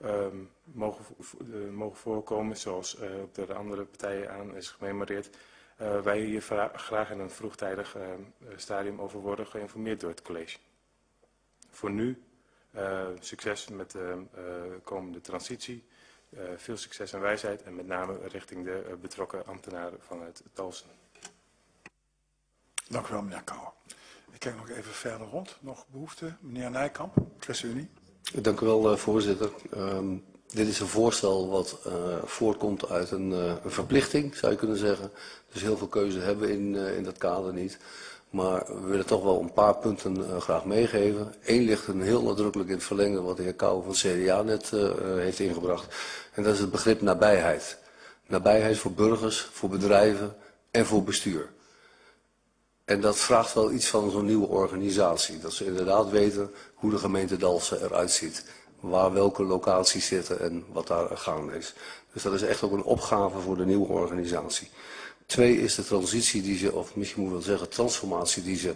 ehm, mogen, uh, mogen voorkomen, zoals uh, op de andere partijen aan is gememoreerd, uh, wij hier graag in een vroegtijdig stadium over worden geïnformeerd door het college. Voor nu succes met de komende transitie, veel succes en wijsheid en met name richting de betrokken ambtenaren vanuit Dalsen. Dank u wel, meneer Kouwer. Ik kijk nog even verder rond. Nog behoefte? Meneer Nijkamp, ChristenUnie. Dank u wel, voorzitter. Um, dit is een voorstel wat uh, voortkomt uit een, uh, een, verplichting, zou je kunnen zeggen. Dus heel veel keuze hebben we in, in dat kader niet. Maar we willen toch wel een paar punten graag meegeven. Eén ligt een heel nadrukkelijk in het verlengen wat de heer Kouwen van CDA net heeft ingebracht. En dat is het begrip nabijheid. Nabijheid voor burgers, voor bedrijven en voor bestuur. En dat vraagt wel iets van zo'n nieuwe organisatie. Dat ze inderdaad weten hoe de gemeente Dalsen eruit ziet. Waar welke locaties zitten en wat daar gaande is. Dus dat is echt ook een opgave voor de nieuwe organisatie. Twee is de transitie die ze, of misschien moet ik wel zeggen transformatie die ze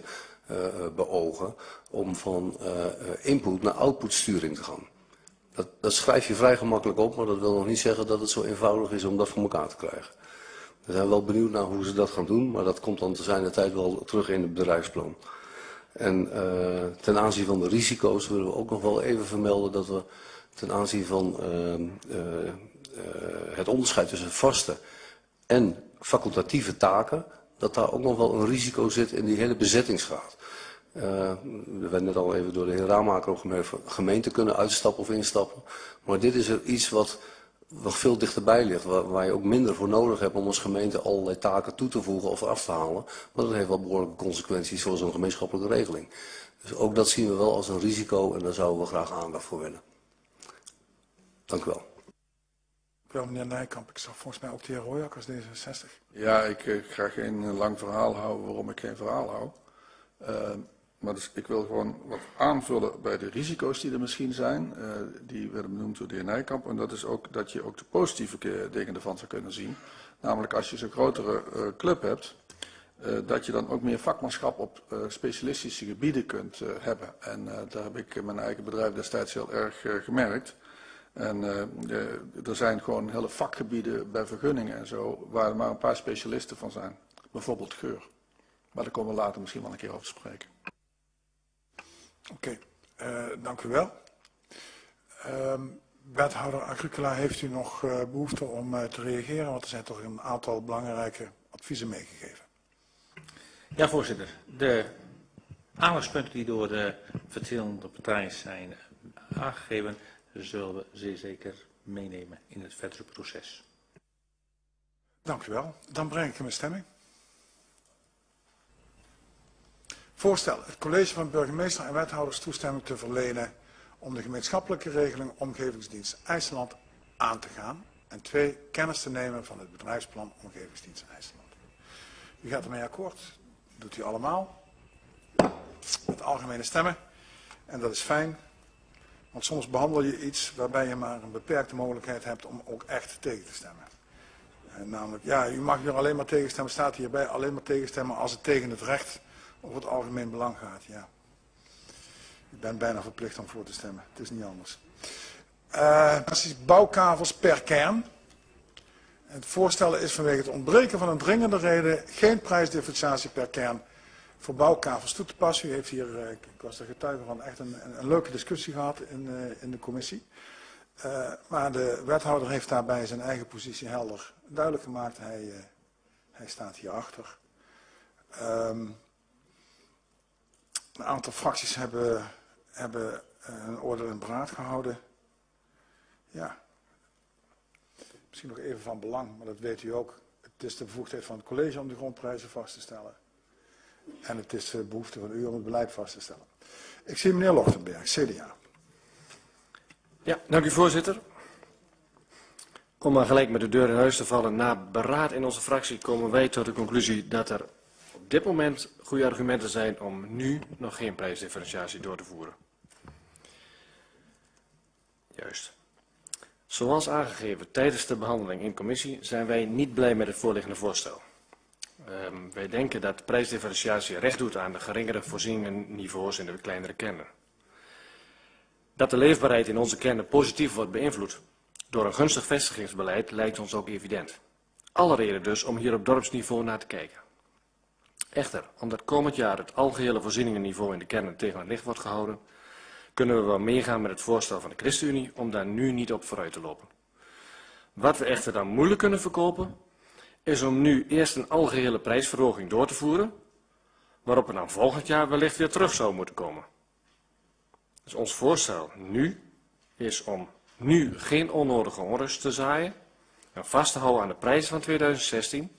uh, beogen. Om van uh, input naar outputsturing te gaan. Dat, dat schrijf je vrij gemakkelijk op, maar dat wil nog niet zeggen dat het zo eenvoudig is om dat voor elkaar te krijgen. We zijn wel benieuwd naar hoe ze dat gaan doen, maar dat komt dan te zijn de tijd wel terug in het bedrijfsplan. En uh, ten aanzien van de risico's willen we ook nog wel even vermelden dat we ten aanzien van uh, uh, het onderscheid tussen vaste en facultatieve taken, dat daar ook nog wel een risico zit in die hele bezettingsgraad. We werden net al even door de heer Raamaker opgemerkt, gemeente kunnen uitstappen of instappen. Maar dit is er iets wat nog veel dichterbij ligt, waar, waar, je ook minder voor nodig hebt om als gemeente allerlei taken toe te voegen of af te halen. Maar dat heeft wel behoorlijke consequenties voor zo'n gemeenschappelijke regeling. Dus ook dat zien we wel als een risico en daar zouden we graag aandacht voor willen. Dank u wel. Wel, meneer Nijkamp, ik zag volgens mij ook de heer Royak als D66. Ja, ik, ik ga geen lang verhaal houden waarom ik geen verhaal hou. Uh, maar dus ik wil gewoon wat aanvullen bij de risico's die er misschien zijn. Uh, die werden benoemd door de heer Nijkamp. En dat is ook dat je ook de positieve dingen ervan zou kunnen zien. Namelijk als je zo'n grotere uh, club hebt. Uh, dat je dan ook meer vakmanschap op specialistische gebieden kunt hebben. En daar heb ik mijn eigen bedrijf destijds heel erg gemerkt. En er zijn gewoon hele vakgebieden bij vergunningen en zo. Waar er maar een paar specialisten van zijn. Bijvoorbeeld geur. Maar daar komen we later misschien wel een keer over spreken. Oké, okay. uh, dank u wel. Um, wethouder Agricula, heeft u nog uh, behoefte om uh, te reageren? Want er zijn toch een aantal belangrijke adviezen meegegeven. Ja, voorzitter. De aandachtspunten die door de verschillende partijen zijn aangegeven, zullen we zeer zeker meenemen in het verdere proces. Dank u wel. Dan breng ik hem in stemming. Voorstel het college van burgemeester en wethouders toestemming te verlenen om de gemeenschappelijke regeling Omgevingsdienst IJsland aan te gaan. En twee, kennis te nemen van het bedrijfsplan Omgevingsdienst IJsland. U gaat ermee akkoord. Doet u allemaal. Met algemene stemmen. En dat is fijn. Want soms behandel je iets waarbij je maar een beperkte mogelijkheid hebt om ook echt tegen te stemmen. En namelijk, ja, u mag hier alleen maar tegenstemmen, staat hierbij, alleen maar tegenstemmen als het tegen het recht over het algemeen belang gaat, ja. Ik ben bijna verplicht om voor te stemmen. Het is niet anders. Uh, bouwkavels per kern. Het voorstel is vanwege het ontbreken van een dringende reden geen prijsdifferentiatie per kern voor bouwkavels toe te passen. U heeft hier, uh, ik was er getuige van, echt een, een, leuke discussie gehad in, uh, in de commissie. Maar de wethouder heeft daarbij zijn eigen positie helder duidelijk gemaakt. Hij, hij staat hierachter. Um, een aantal fracties hebben, hebben eh, een oordeel in beraad gehouden. Ja, misschien nog even van belang, maar dat weet u ook. Het is de bevoegdheid van het college om de grondprijzen vast te stellen. En het is de behoefte van u om het beleid vast te stellen. Ik zie meneer Lochtenberg, CDA. Ja, dank u voorzitter. Om maar gelijk met de deur in huis te vallen. Na beraad in onze fractie komen wij tot de conclusie dat er op dit moment goede argumenten zijn om nu nog geen prijsdifferentiatie door te voeren. Juist. Zoals aangegeven tijdens de behandeling in commissie zijn wij niet blij met het voorliggende voorstel. Um, wij denken dat prijsdifferentiatie recht doet aan de geringere voorzieningenniveaus in de kleinere kernen. Dat de leefbaarheid in onze kernen positief wordt beïnvloed door een gunstig vestigingsbeleid lijkt ons ook evident. Alle reden dus om hier op dorpsniveau naar te kijken. Echter, omdat komend jaar het algehele voorzieningenniveau in de kernen tegen het licht wordt gehouden, kunnen we wel meegaan met het voorstel van de ChristenUnie om daar nu niet op vooruit te lopen. Wat we echter dan moeilijk kunnen verkopen, is om nu eerst een algehele prijsverhoging door te voeren, waarop we dan volgend jaar wellicht weer terug zou moeten komen. Dus ons voorstel nu is om nu geen onnodige onrust te zaaien en vast te houden aan de prijs van 2016,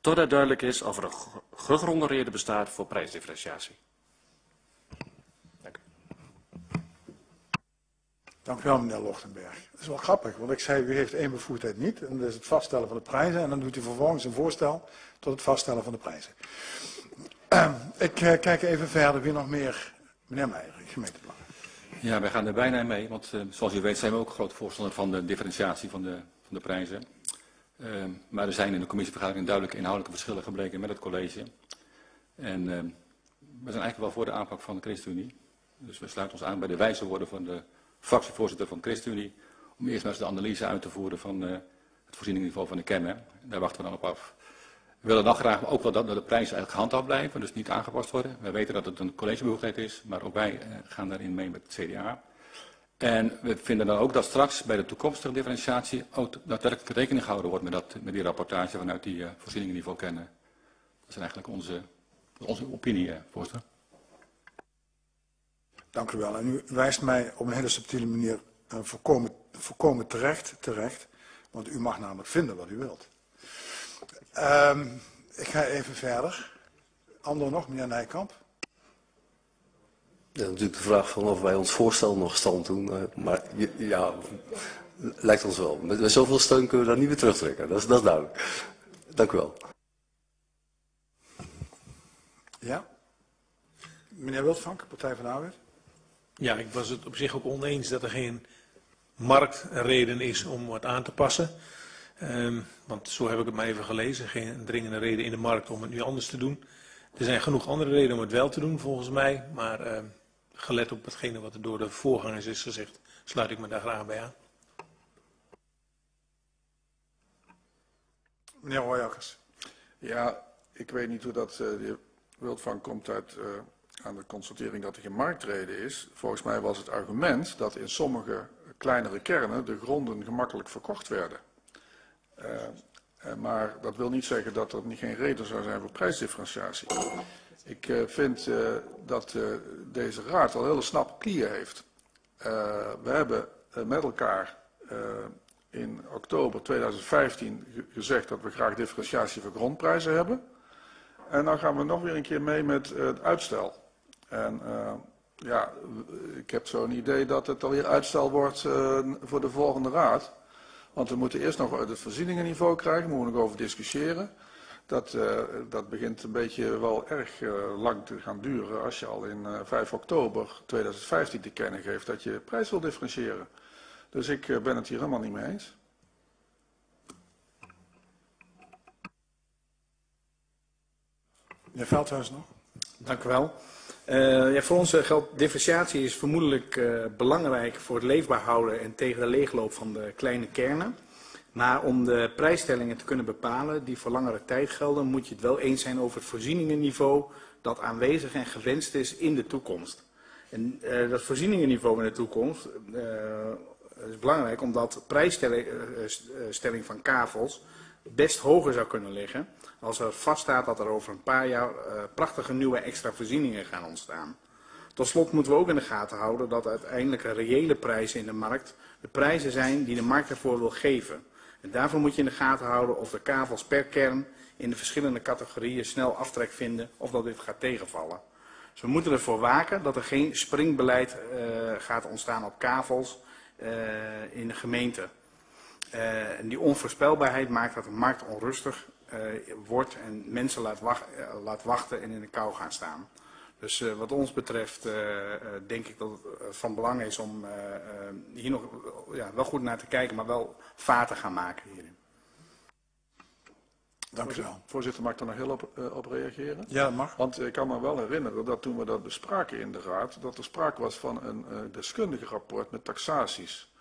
totdat duidelijk is of er een gegronde reden bestaat voor prijsdifferentiatie. Dank u wel, meneer Lochtenberg. Dat is wel grappig, want ik zei, u heeft één bevoegdheid niet, en dat is het vaststellen van de prijzen, en dan doet u vervolgens een voorstel tot het vaststellen van de prijzen. Uh, ik uh, kijk even verder, wie nog meer? Meneer Meijer, gemeenteplan. Ja, wij gaan er bijna mee, want uh, zoals u weet zijn we ook groot voorstander van de differentiatie van de, van de prijzen. Maar er zijn in de commissievergadering duidelijke inhoudelijke verschillen gebleken met het college. En we zijn eigenlijk wel voor de aanpak van de ChristenUnie. Dus we sluiten ons aan bij de wijze woorden van de fractievoorzitter van ChristenUnie, om eerst maar eens de analyse uit te voeren van uh, het voorzieningsniveau van de kennen. Daar wachten we dan op af. We willen dan graag ook wel dat de prijzen eigenlijk gehandhaafd blijven, dus niet aangepast worden. We weten dat het een collegebevoegdheid is, maar ook wij uh, gaan daarin mee met het CDA. En we vinden dan ook dat straks bij de toekomstige differentiatie ook daadwerkelijk rekening gehouden wordt met, dat, met die rapportage vanuit die uh, voorzieningenniveau kennen. Dat is eigenlijk onze, onze opinie, voorzitter. Dank u wel. En u wijst mij op een hele subtiele manier uh, voorkomen, voorkomen terecht, terecht, want u mag namelijk vinden wat u wilt. Um, ik ga even verder. Ander nog, meneer Nijkamp. Ja, natuurlijk de vraag van of wij ons voorstel nog stand doen. Uh, maar ja, lijkt ons wel. Met, met zoveel steun kunnen we dat niet meer terugtrekken. Dat is, dat is duidelijk. Dank u wel. Ja. Meneer Wildvank, Partij van de Arbeid. Ja, ik was het op zich ook oneens dat er geen marktreden is om wat aan te passen. Um, want zo heb ik het maar even gelezen. Geen dringende reden in de markt om het nu anders te doen. Er zijn genoeg andere redenen om het wel te doen, volgens mij. Maar uh, gelet op hetgene wat er door de voorgangers is gezegd, sluit ik me daar graag bij aan. Meneer Royakkers. Ja, ik weet niet hoe dat uh, de Wildvang komt uit... Uh, aan de constatering dat er geen marktreden is. Volgens mij was het argument dat in sommige kleinere kernen de gronden gemakkelijk verkocht werden. Uh, maar dat wil niet zeggen dat er niet geen reden zou zijn voor prijsdifferentiatie. Ik uh, vind uh, dat deze raad al hele snappe klier heeft. we hebben met elkaar in oktober 2015 gezegd dat we graag differentiatie voor grondprijzen hebben. En dan gaan we nog weer een keer mee met het uitstel. En ja, ik heb zo'n idee dat het alweer uitstel wordt voor de volgende raad. Want we moeten eerst nog het voorzieningenniveau krijgen, moeten we nog over discussiëren. Dat, uh, dat begint een beetje wel erg uh, lang te gaan duren als je al in uh, 5 oktober 2015 te kennen geeft dat je prijs wil differentiëren. Dus ik uh, ben het hier helemaal niet mee eens. Meneer Veldhuis nog. Dank u wel. Uh, ja, voor ons geldt differentiatie is vermoedelijk uh, belangrijk voor het leefbaar houden en tegen de leegloop van de kleine kernen. Maar om de prijsstellingen te kunnen bepalen die voor langere tijd gelden, moet je het wel eens zijn over het voorzieningenniveau dat aanwezig en gewenst is in de toekomst. En uh, dat voorzieningenniveau in de toekomst is belangrijk omdat prijsstelling van kavels best hoger zou kunnen liggen als er vaststaat dat er over een paar jaar prachtige nieuwe extra voorzieningen gaan ontstaan. Tot slot moeten we ook in de gaten houden dat uiteindelijk reële prijzen in de markt de prijzen zijn die de markt ervoor wil geven. En daarvoor moet je in de gaten houden of de kavels per kern in de verschillende categorieën snel aftrek vinden of dat dit gaat tegenvallen. Dus we moeten ervoor waken dat er geen springbeleid uh, gaat ontstaan op kavels uh, in de gemeente. En die onvoorspelbaarheid maakt dat de markt onrustig wordt en mensen laat, laat, wachten en in de kou gaan staan. Dus uh, wat ons betreft uh, denk ik dat het van belang is om uh, hier nog ja, wel goed naar te kijken, maar wel vaart te gaan maken hierin. Dank u wel. Voorzitter, mag ik daar nog heel op, uh, op reageren? Ja, dat mag. Want ik kan me wel herinneren dat toen we dat bespraken in de Raad, dat er sprake was van een uh, deskundige rapport met taxaties.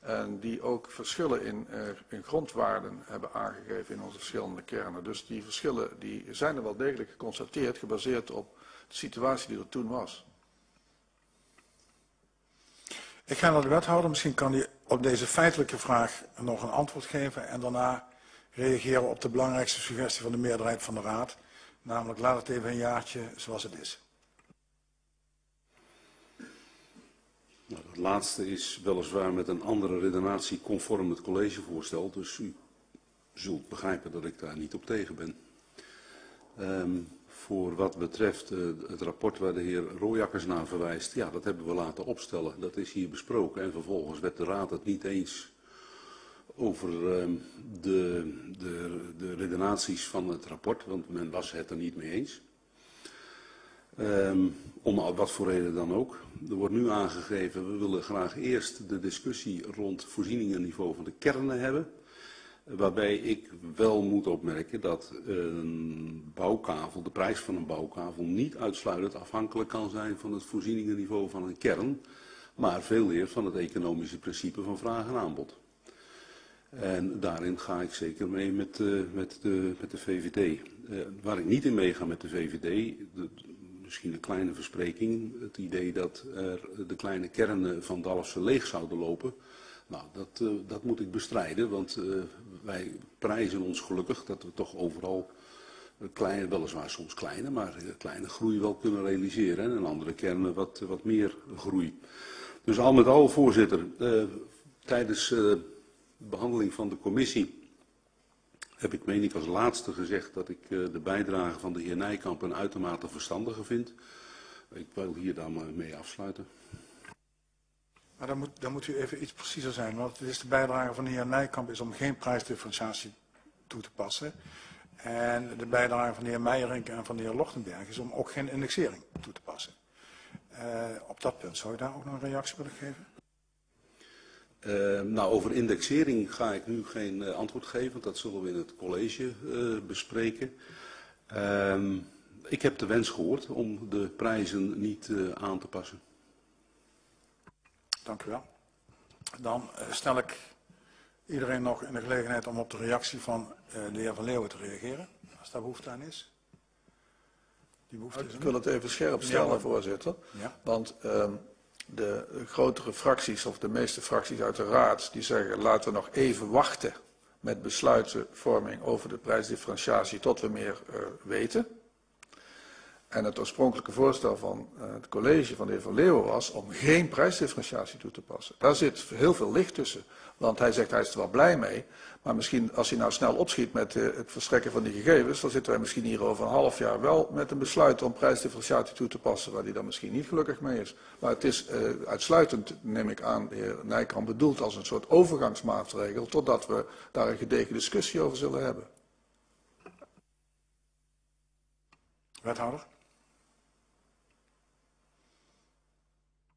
En die ook verschillen in, uh, in grondwaarden hebben aangegeven in onze verschillende kernen. Dus die verschillen die zijn er wel degelijk geconstateerd, gebaseerd op de situatie die er toen was. Ik ga naar de wethouder. Misschien kan hij op deze feitelijke vraag nog een antwoord geven en daarna reageren op de belangrijkste suggestie van de meerderheid van de Raad. Namelijk, laat het even een jaartje zoals het is. Nou, het laatste is weliswaar met een andere redenatie conform het collegevoorstel, dus u zult begrijpen dat ik daar niet op tegen ben. Um, voor wat betreft uh, het rapport waar de heer Rooijakkers naar verwijst, ja, dat hebben we laten opstellen. Dat is hier besproken en vervolgens werd de Raad het niet eens over uh, de, de, de redenaties van het rapport, want men was het er niet mee eens. Um, om wat voor reden dan ook. Er wordt nu aangegeven, we willen graag eerst de discussie rond voorzieningenniveau van de kernen hebben. Waarbij ik wel moet opmerken dat een bouwkavel, de prijs van een bouwkavel, niet uitsluitend afhankelijk kan zijn van het voorzieningenniveau van een kern, maar veel meer van het economische principe van vraag en aanbod. En daarin ga ik zeker mee met, uh, met, de, met de VVD. Eh, waar ik niet in meega met de VVD, de, misschien een kleine verspreking, het idee dat er de kleine kernen van Dalfsen leeg zouden lopen. Nou, dat, uh, dat moet ik bestrijden, want wij prijzen ons gelukkig dat we toch overal kleine, weliswaar soms kleine, maar kleine groei wel kunnen realiseren. En andere kernen wat, wat meer groei. Dus al met al, voorzitter, tijdens de behandeling van de commissie heb ik, meen ik, als laatste gezegd dat ik de bijdrage van de heer Nijkamp een uitermate verstandige vind. Ik wil hier dan mee afsluiten. Maar dan moet, dan moet u even iets preciezer zijn, want de bijdrage van de heer Nijkamp is om geen prijsdifferentiatie toe te passen. En de bijdrage van de heer Meijerink en van de heer Lochtenberg is om ook geen indexering toe te passen. Uh, op dat punt zou je daar ook nog een reactie willen geven? Uh, nou, over indexering ga ik nu geen uh, antwoord geven, want dat zullen we in het college bespreken. Uh, ik heb de wens gehoord om de prijzen niet aan te passen. Dank u wel. Dan uh, stel ik iedereen nog in de gelegenheid om op de reactie van uh, de heer Van Leeuwen te reageren, als daar behoefte aan is. Die behoefte is ik wil het even scherp stellen, ja, voorzitter. Ja. Want uh, de grotere fracties, of de meeste fracties uit de Raad, die zeggen laten we nog even wachten met besluitenvorming over de prijsdifferentiatie tot we meer uh, weten. En het oorspronkelijke voorstel van uh, het college van de heer Van Leeuwen was om geen prijsdifferentiatie toe te passen. Daar zit heel veel licht tussen. Want hij zegt hij is er wel blij mee. Maar misschien als hij nou snel opschiet met uh, het verstrekken van die gegevens, dan zitten wij misschien hier over een half jaar wel met een besluit om prijsdifferentiatie toe te passen, waar hij dan misschien niet gelukkig mee is. Maar het is uh, uitsluitend, neem ik aan, de heer Nijkamp bedoeld als een soort overgangsmaatregel, totdat we daar een gedegen discussie over zullen hebben. Wethouder?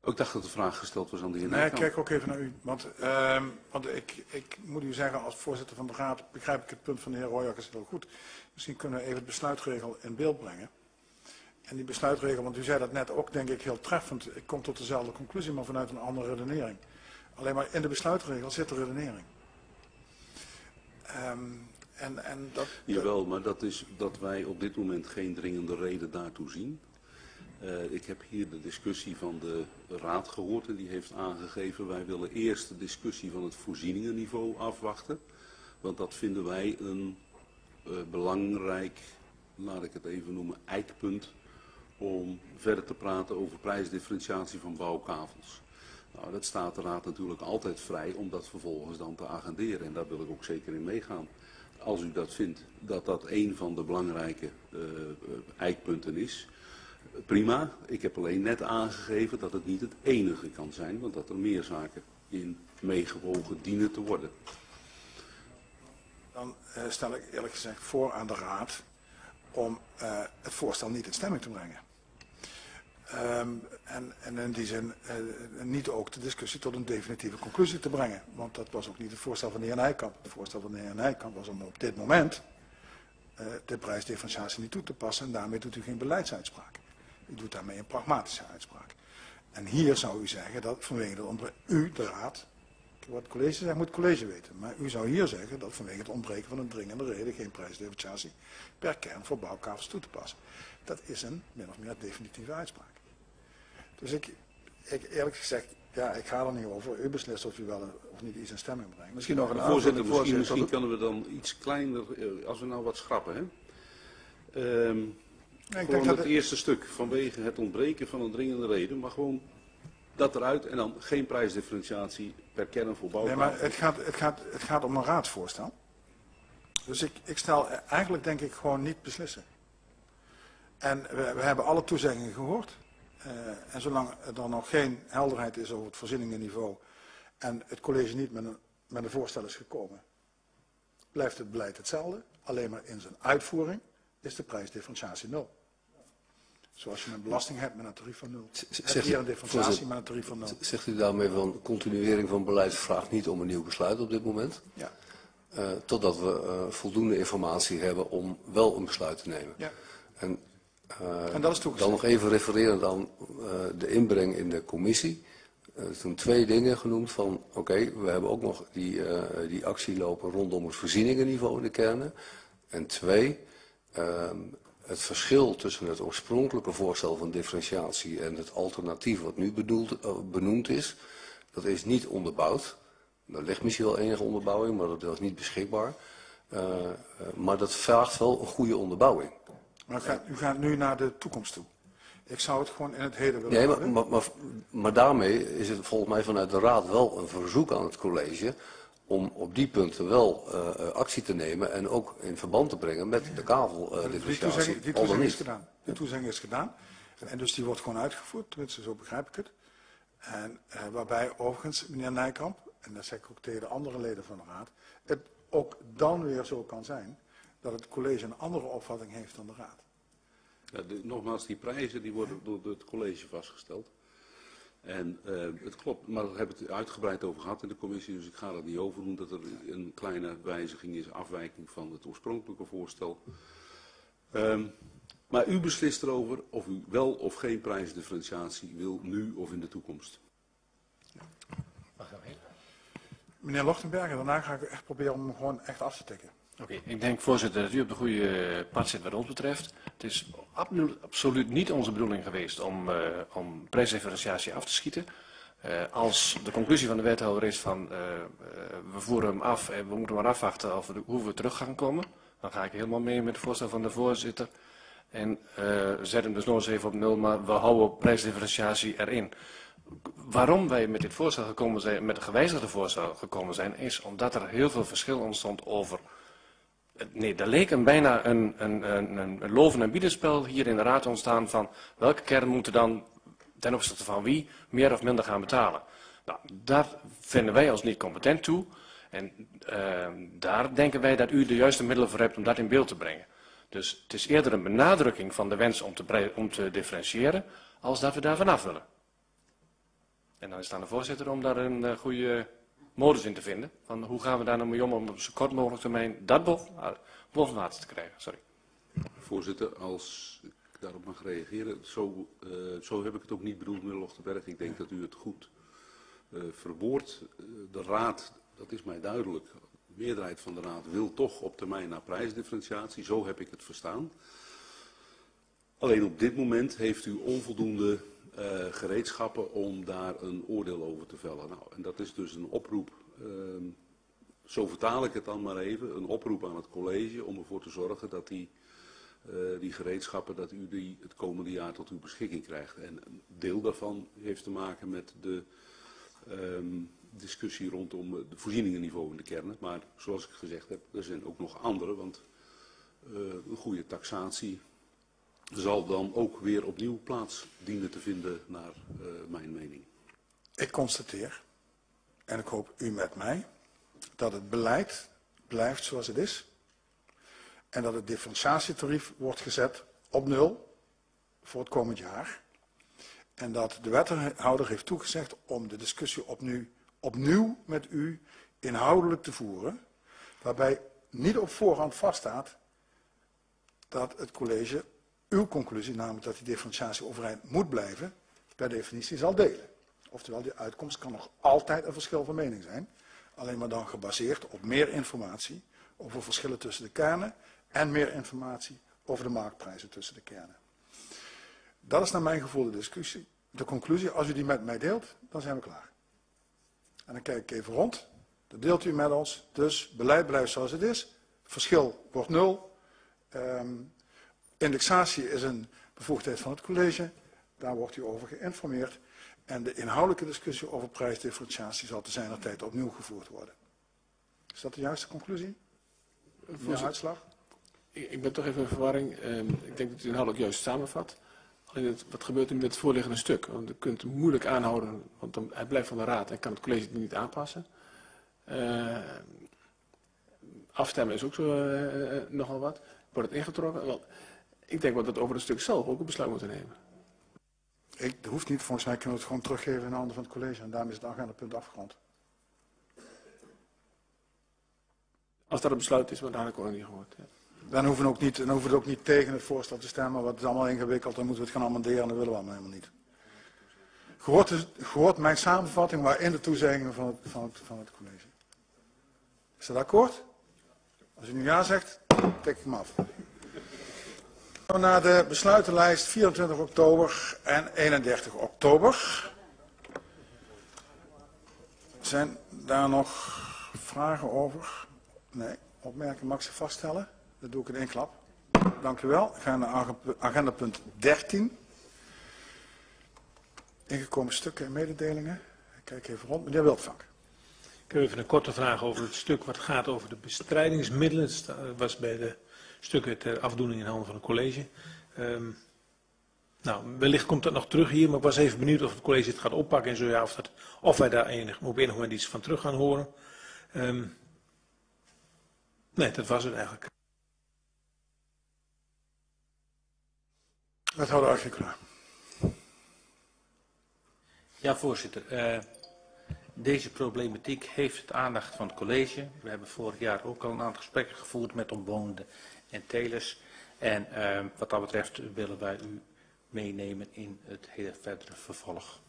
Ik dacht dat de vraag gesteld was aan de heer Nee, ik kijk ook even naar u. Want, uh, want ik, ik, moet u zeggen, als voorzitter van de Raad begrijp ik het punt van de heer Royakkers heel goed. Misschien kunnen we even het besluitregel in beeld brengen. En die besluitregel, want u zei dat net ook denk ik heel treffend. Ik kom tot dezelfde conclusie, maar vanuit een andere redenering. Alleen maar in de besluitregel zit de redenering. Um, en, en dat, Jawel, maar dat is dat wij op dit moment geen dringende reden daartoe zien. Uh, ik heb hier de discussie van de raad gehoord en die heeft aangegeven wij willen eerst de discussie van het voorzieningenniveau afwachten. Want dat vinden wij een uh, belangrijk, laat ik het even noemen, eikpunt om verder te praten over prijsdifferentiatie van bouwkavels. Nou, dat staat de raad natuurlijk altijd vrij om dat vervolgens dan te agenderen en daar wil ik ook zeker in meegaan. Als u dat vindt dat dat een van de belangrijke uh, eikpunten is, prima. Ik heb alleen net aangegeven dat het niet het enige kan zijn, want dat er meer zaken in meegewogen dienen te worden. Dan uh, stel ik eerlijk gezegd voor aan de Raad om uh, het voorstel niet in stemming te brengen. Um, en, en in die zin uh, niet ook de discussie tot een definitieve conclusie te brengen. Want dat was ook niet het voorstel van de heer Nijkamp. Het voorstel van de heer Nijkamp was om op dit moment eh, de prijsdifferentiatie niet toe te passen en daarmee doet u geen beleidsuitspraak. U doet daarmee een pragmatische uitspraak. En hier zou u zeggen dat vanwege de onder u, de raad, wat het college zegt moet het college weten, maar u zou hier zeggen dat vanwege het ontbreken van een dringende reden geen prijsdifferentiatie per kern voor bouwkavels toe te passen. Dat is een min of meer definitieve uitspraak. Dus ik, ik eerlijk gezegd, ja, ik ga er niet over. U beslist of u wel of niet iets in stemming brengt. Misschien nog een Voorzitter, misschien, voorzitter. misschien kunnen we dan iets kleiner, eh, als we nou wat schrappen, hè? Denk gewoon dat het eerste stuk, vanwege het ontbreken van een dringende reden, maar gewoon dat eruit en dan geen prijsdifferentiatie per kern voor Nee, maar het gaat, het, gaat, het gaat om een raadsvoorstel. Dus ik, ik stel eh, eigenlijk denk ik gewoon niet beslissen. En we, we hebben alle toezeggingen gehoord. Eh, en zolang er nog geen helderheid is over het voorzieningenniveau en het college niet met een, met een voorstel is gekomen, blijft het beleid hetzelfde. Alleen maar in zijn uitvoering is de prijsdifferentiatie nul. Zoals je een belasting hebt met een tarief van nul. Zegt hier u- een differentiatie met een tarief van nul. Zegt u daarmee van continuering van beleid vraagt niet om een nieuw besluit op dit moment? Ja. Eh, totdat we eh, voldoende informatie hebben om wel een besluit te nemen. Ja. En, eh, En dat is toegestaan. Dan nog even refererend aan de inbreng in de commissie. Toen twee dingen genoemd van, oké, we hebben ook nog die, die actie lopen rondom het voorzieningenniveau in de kernen. En twee, het verschil tussen het oorspronkelijke voorstel van differentiatie en het alternatief wat nu bedoeld, eh, benoemd is, dat is niet onderbouwd. Er ligt misschien wel enige onderbouwing, maar dat is niet beschikbaar. Eh, eh, maar dat vraagt wel een goede onderbouwing. Maar u gaat, u gaat nu naar de toekomst toe. Ik zou het gewoon in het heden willen Nee, maar, houden. maar, maar, maar daarmee is het volgens mij vanuit de Raad wel een verzoek aan het college om op die punten wel eh, eh, actie te nemen en ook in verband te brengen met de kaveldifferentiatie. toezegging, die toezegging is niet. gedaan. Die toezegging is gedaan. En dus die wordt gewoon uitgevoerd, tenminste zo begrijp ik het. En eh, waarbij overigens, meneer Nijkamp, en dat zeg ik ook tegen de andere leden van de Raad, het ook dan weer zo kan zijn dat het college een andere opvatting heeft dan de Raad. Ja, de- nogmaals, die prijzen die worden door het college vastgesteld. En eh, het klopt, maar daar hebben we het uitgebreid over gehad in de commissie, dus ik ga er niet over doen dat er een kleine wijziging is, afwijking van het oorspronkelijke voorstel. Ehm, maar u beslist erover of u wel of geen prijsdifferentiatie wil, nu of in de toekomst. Meneer Lochtenberger, daarna ga ik echt proberen om hem gewoon echt af te tikken. Oké, ik denk voorzitter dat u op de goede pad zit wat ons betreft. Het is absoluut, niet onze bedoeling geweest om, eh, om prijsdifferentiatie af te schieten. Eh, als de conclusie van de wethouder is van eh, eh, we voeren hem af en we moeten maar afwachten of hoe we terug gaan komen, dan ga ik helemaal mee met het voorstel van de voorzitter. En eh zet hem dus nog eens even op nul, maar we houden prijsdifferentiatie erin. Waarom wij met dit voorstel gekomen zijn, met een gewijzigde voorstel gekomen zijn, is omdat er heel veel verschil ontstond over Nee, er leek een bijna een, een, een, een, loven- en biederspel hier in de raad ontstaan van welke kern moeten dan ten opzichte van wie meer of minder gaan betalen. Nou, daar vinden wij ons niet competent toe en uh, daar denken wij dat u de juiste middelen voor hebt om dat in beeld te brengen. Dus het is eerder een benadrukking van de wens om te, om te differentiëren als dat we daarvan af willen. En dan is het aan de voorzitter om daar een uh, goede modus in te vinden. Van hoe gaan we daar nou mee om om op zo kort mogelijk termijn dat boven, boven water te krijgen. Sorry. Voorzitter, als ik daarop mag reageren, zo, uh, zo heb ik het ook niet bedoeld, meneer Lochtenberg. Ik denk dat u het goed uh, verwoordt. de raad, dat is mij duidelijk, de meerderheid van de raad wil toch op termijn naar prijsdifferentiatie. Zo heb ik het verstaan. Alleen op dit moment heeft u onvoldoende uh, gereedschappen om daar een oordeel over te vellen. Nou, en dat is dus een oproep, uh, zo vertaal ik het dan maar even, een oproep aan het college om ervoor te zorgen dat die, uh, die gereedschappen, dat u die het komende jaar tot uw beschikking krijgt. En een deel daarvan heeft te maken met de um, discussie rondom het voorzieningenniveau in de kernen. Maar zoals ik gezegd heb, er zijn ook nog andere, want een goede taxatie zal dan ook weer opnieuw plaats dienen te vinden naar uh, mijn mening. Ik constateer, en ik hoop u met mij, dat het beleid blijft zoals het is. En dat het differentiatietarief wordt gezet op nul voor het komend jaar. En dat de wethouder heeft toegezegd om de discussie opnieuw, opnieuw met u inhoudelijk te voeren. Waarbij niet op voorhand vaststaat dat het college uw conclusie, namelijk dat die differentiatie overeind moet blijven, per definitie zal delen. Oftewel, die uitkomst kan nog altijd een verschil van mening zijn. Alleen maar dan gebaseerd op meer informatie over verschillen tussen de kernen en meer informatie over de marktprijzen tussen de kernen. Dat is naar mijn gevoel de discussie. De conclusie, als u die met mij deelt, dan zijn we klaar. En dan kijk ik even rond. Dat deelt u met ons. Dus beleid blijft zoals het is. Verschil wordt nul. Um, indexatie is een bevoegdheid van het college. Daar wordt u over geïnformeerd. En de inhoudelijke discussie over prijsdifferentiatie zal te zijner tijd opnieuw gevoerd worden. Is dat de juiste conclusie? Voor uitslag? Ik, ik ben toch even in verwarring. Um, ik denk dat u het inhoudelijk juist samenvat. Alleen het, wat gebeurt er met het voorliggende stuk? Want u kunt het moeilijk aanhouden, want dan, hij blijft van de raad en kan het college het niet aanpassen. Uh, afstemmen is ook zo uh, nogal wat. Wordt het ingetrokken? Wel, ik denk wel dat over het stuk zelf ook een besluit moeten nemen. Ik, dat hoeft niet, volgens mij kunnen we het gewoon teruggeven in de handen van het college en daarmee is het agendapunt afgerond. Als dat een besluit is, maar daar heb ik ook nog niet gehoord. Ja. Dan hoeven, we ook niet, dan hoeven we ook niet tegen het voorstel te stemmen, want het is allemaal ingewikkeld, dan moeten we het gaan amenderen en dat willen we allemaal helemaal niet. Gehoord, gehoord mijn samenvatting waarin de toezeggingen van het, van, het, van het college. Is dat akkoord? Als u nu ja zegt, tik ik hem af. Naar de besluitenlijst 24 oktober en 31 oktober. Zijn daar nog vragen over? Nee, opmerkingen mag ze vaststellen? Dat doe ik in één klap. Dank u wel. Ik ga naar agenda punt 13. Ingekomen stukken en mededelingen. Ik kijk even rond. Meneer Wildvank. Ik heb even een korte vraag over het stuk wat gaat over de bestrijdingsmiddelen. Was bij de stukken ter afdoening in handen van het college. Um, nou, wellicht komt dat nog terug hier, maar ik was even benieuwd of het college het gaat oppakken en zo ja, of, dat, of wij daar enig, op enig moment iets van terug gaan horen. Um, nee, dat was het eigenlijk. Wethouder Agricola. Ja, voorzitter. Uh, deze problematiek heeft het aandacht van het college. We hebben vorig jaar ook al een aantal gesprekken gevoerd met omwonenden en telers. En uh, wat dat betreft willen wij u meenemen in het hele verdere vervolg.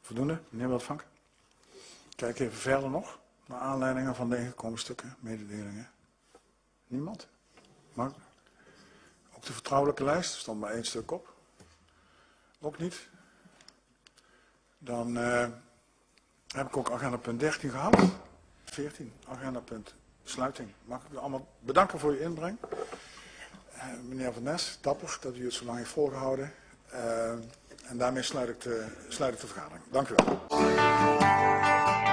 Voldoende, meneer Wildvank. Kijk even verder nog, naar aanleidingen van de ingekomen stukken, mededelingen. Niemand? Maar ook de vertrouwelijke lijst, stond maar één stuk op. Ook niet. Dan uh, heb ik ook agenda punt 13 gehad. 14, agenda punt sluiting. Mag ik u allemaal bedanken voor uw inbreng. Uh, meneer Van Nes, dapper dat u het zo lang heeft volgehouden. Uh, en daarmee sluit ik, de, sluit ik de vergadering. Dank u wel.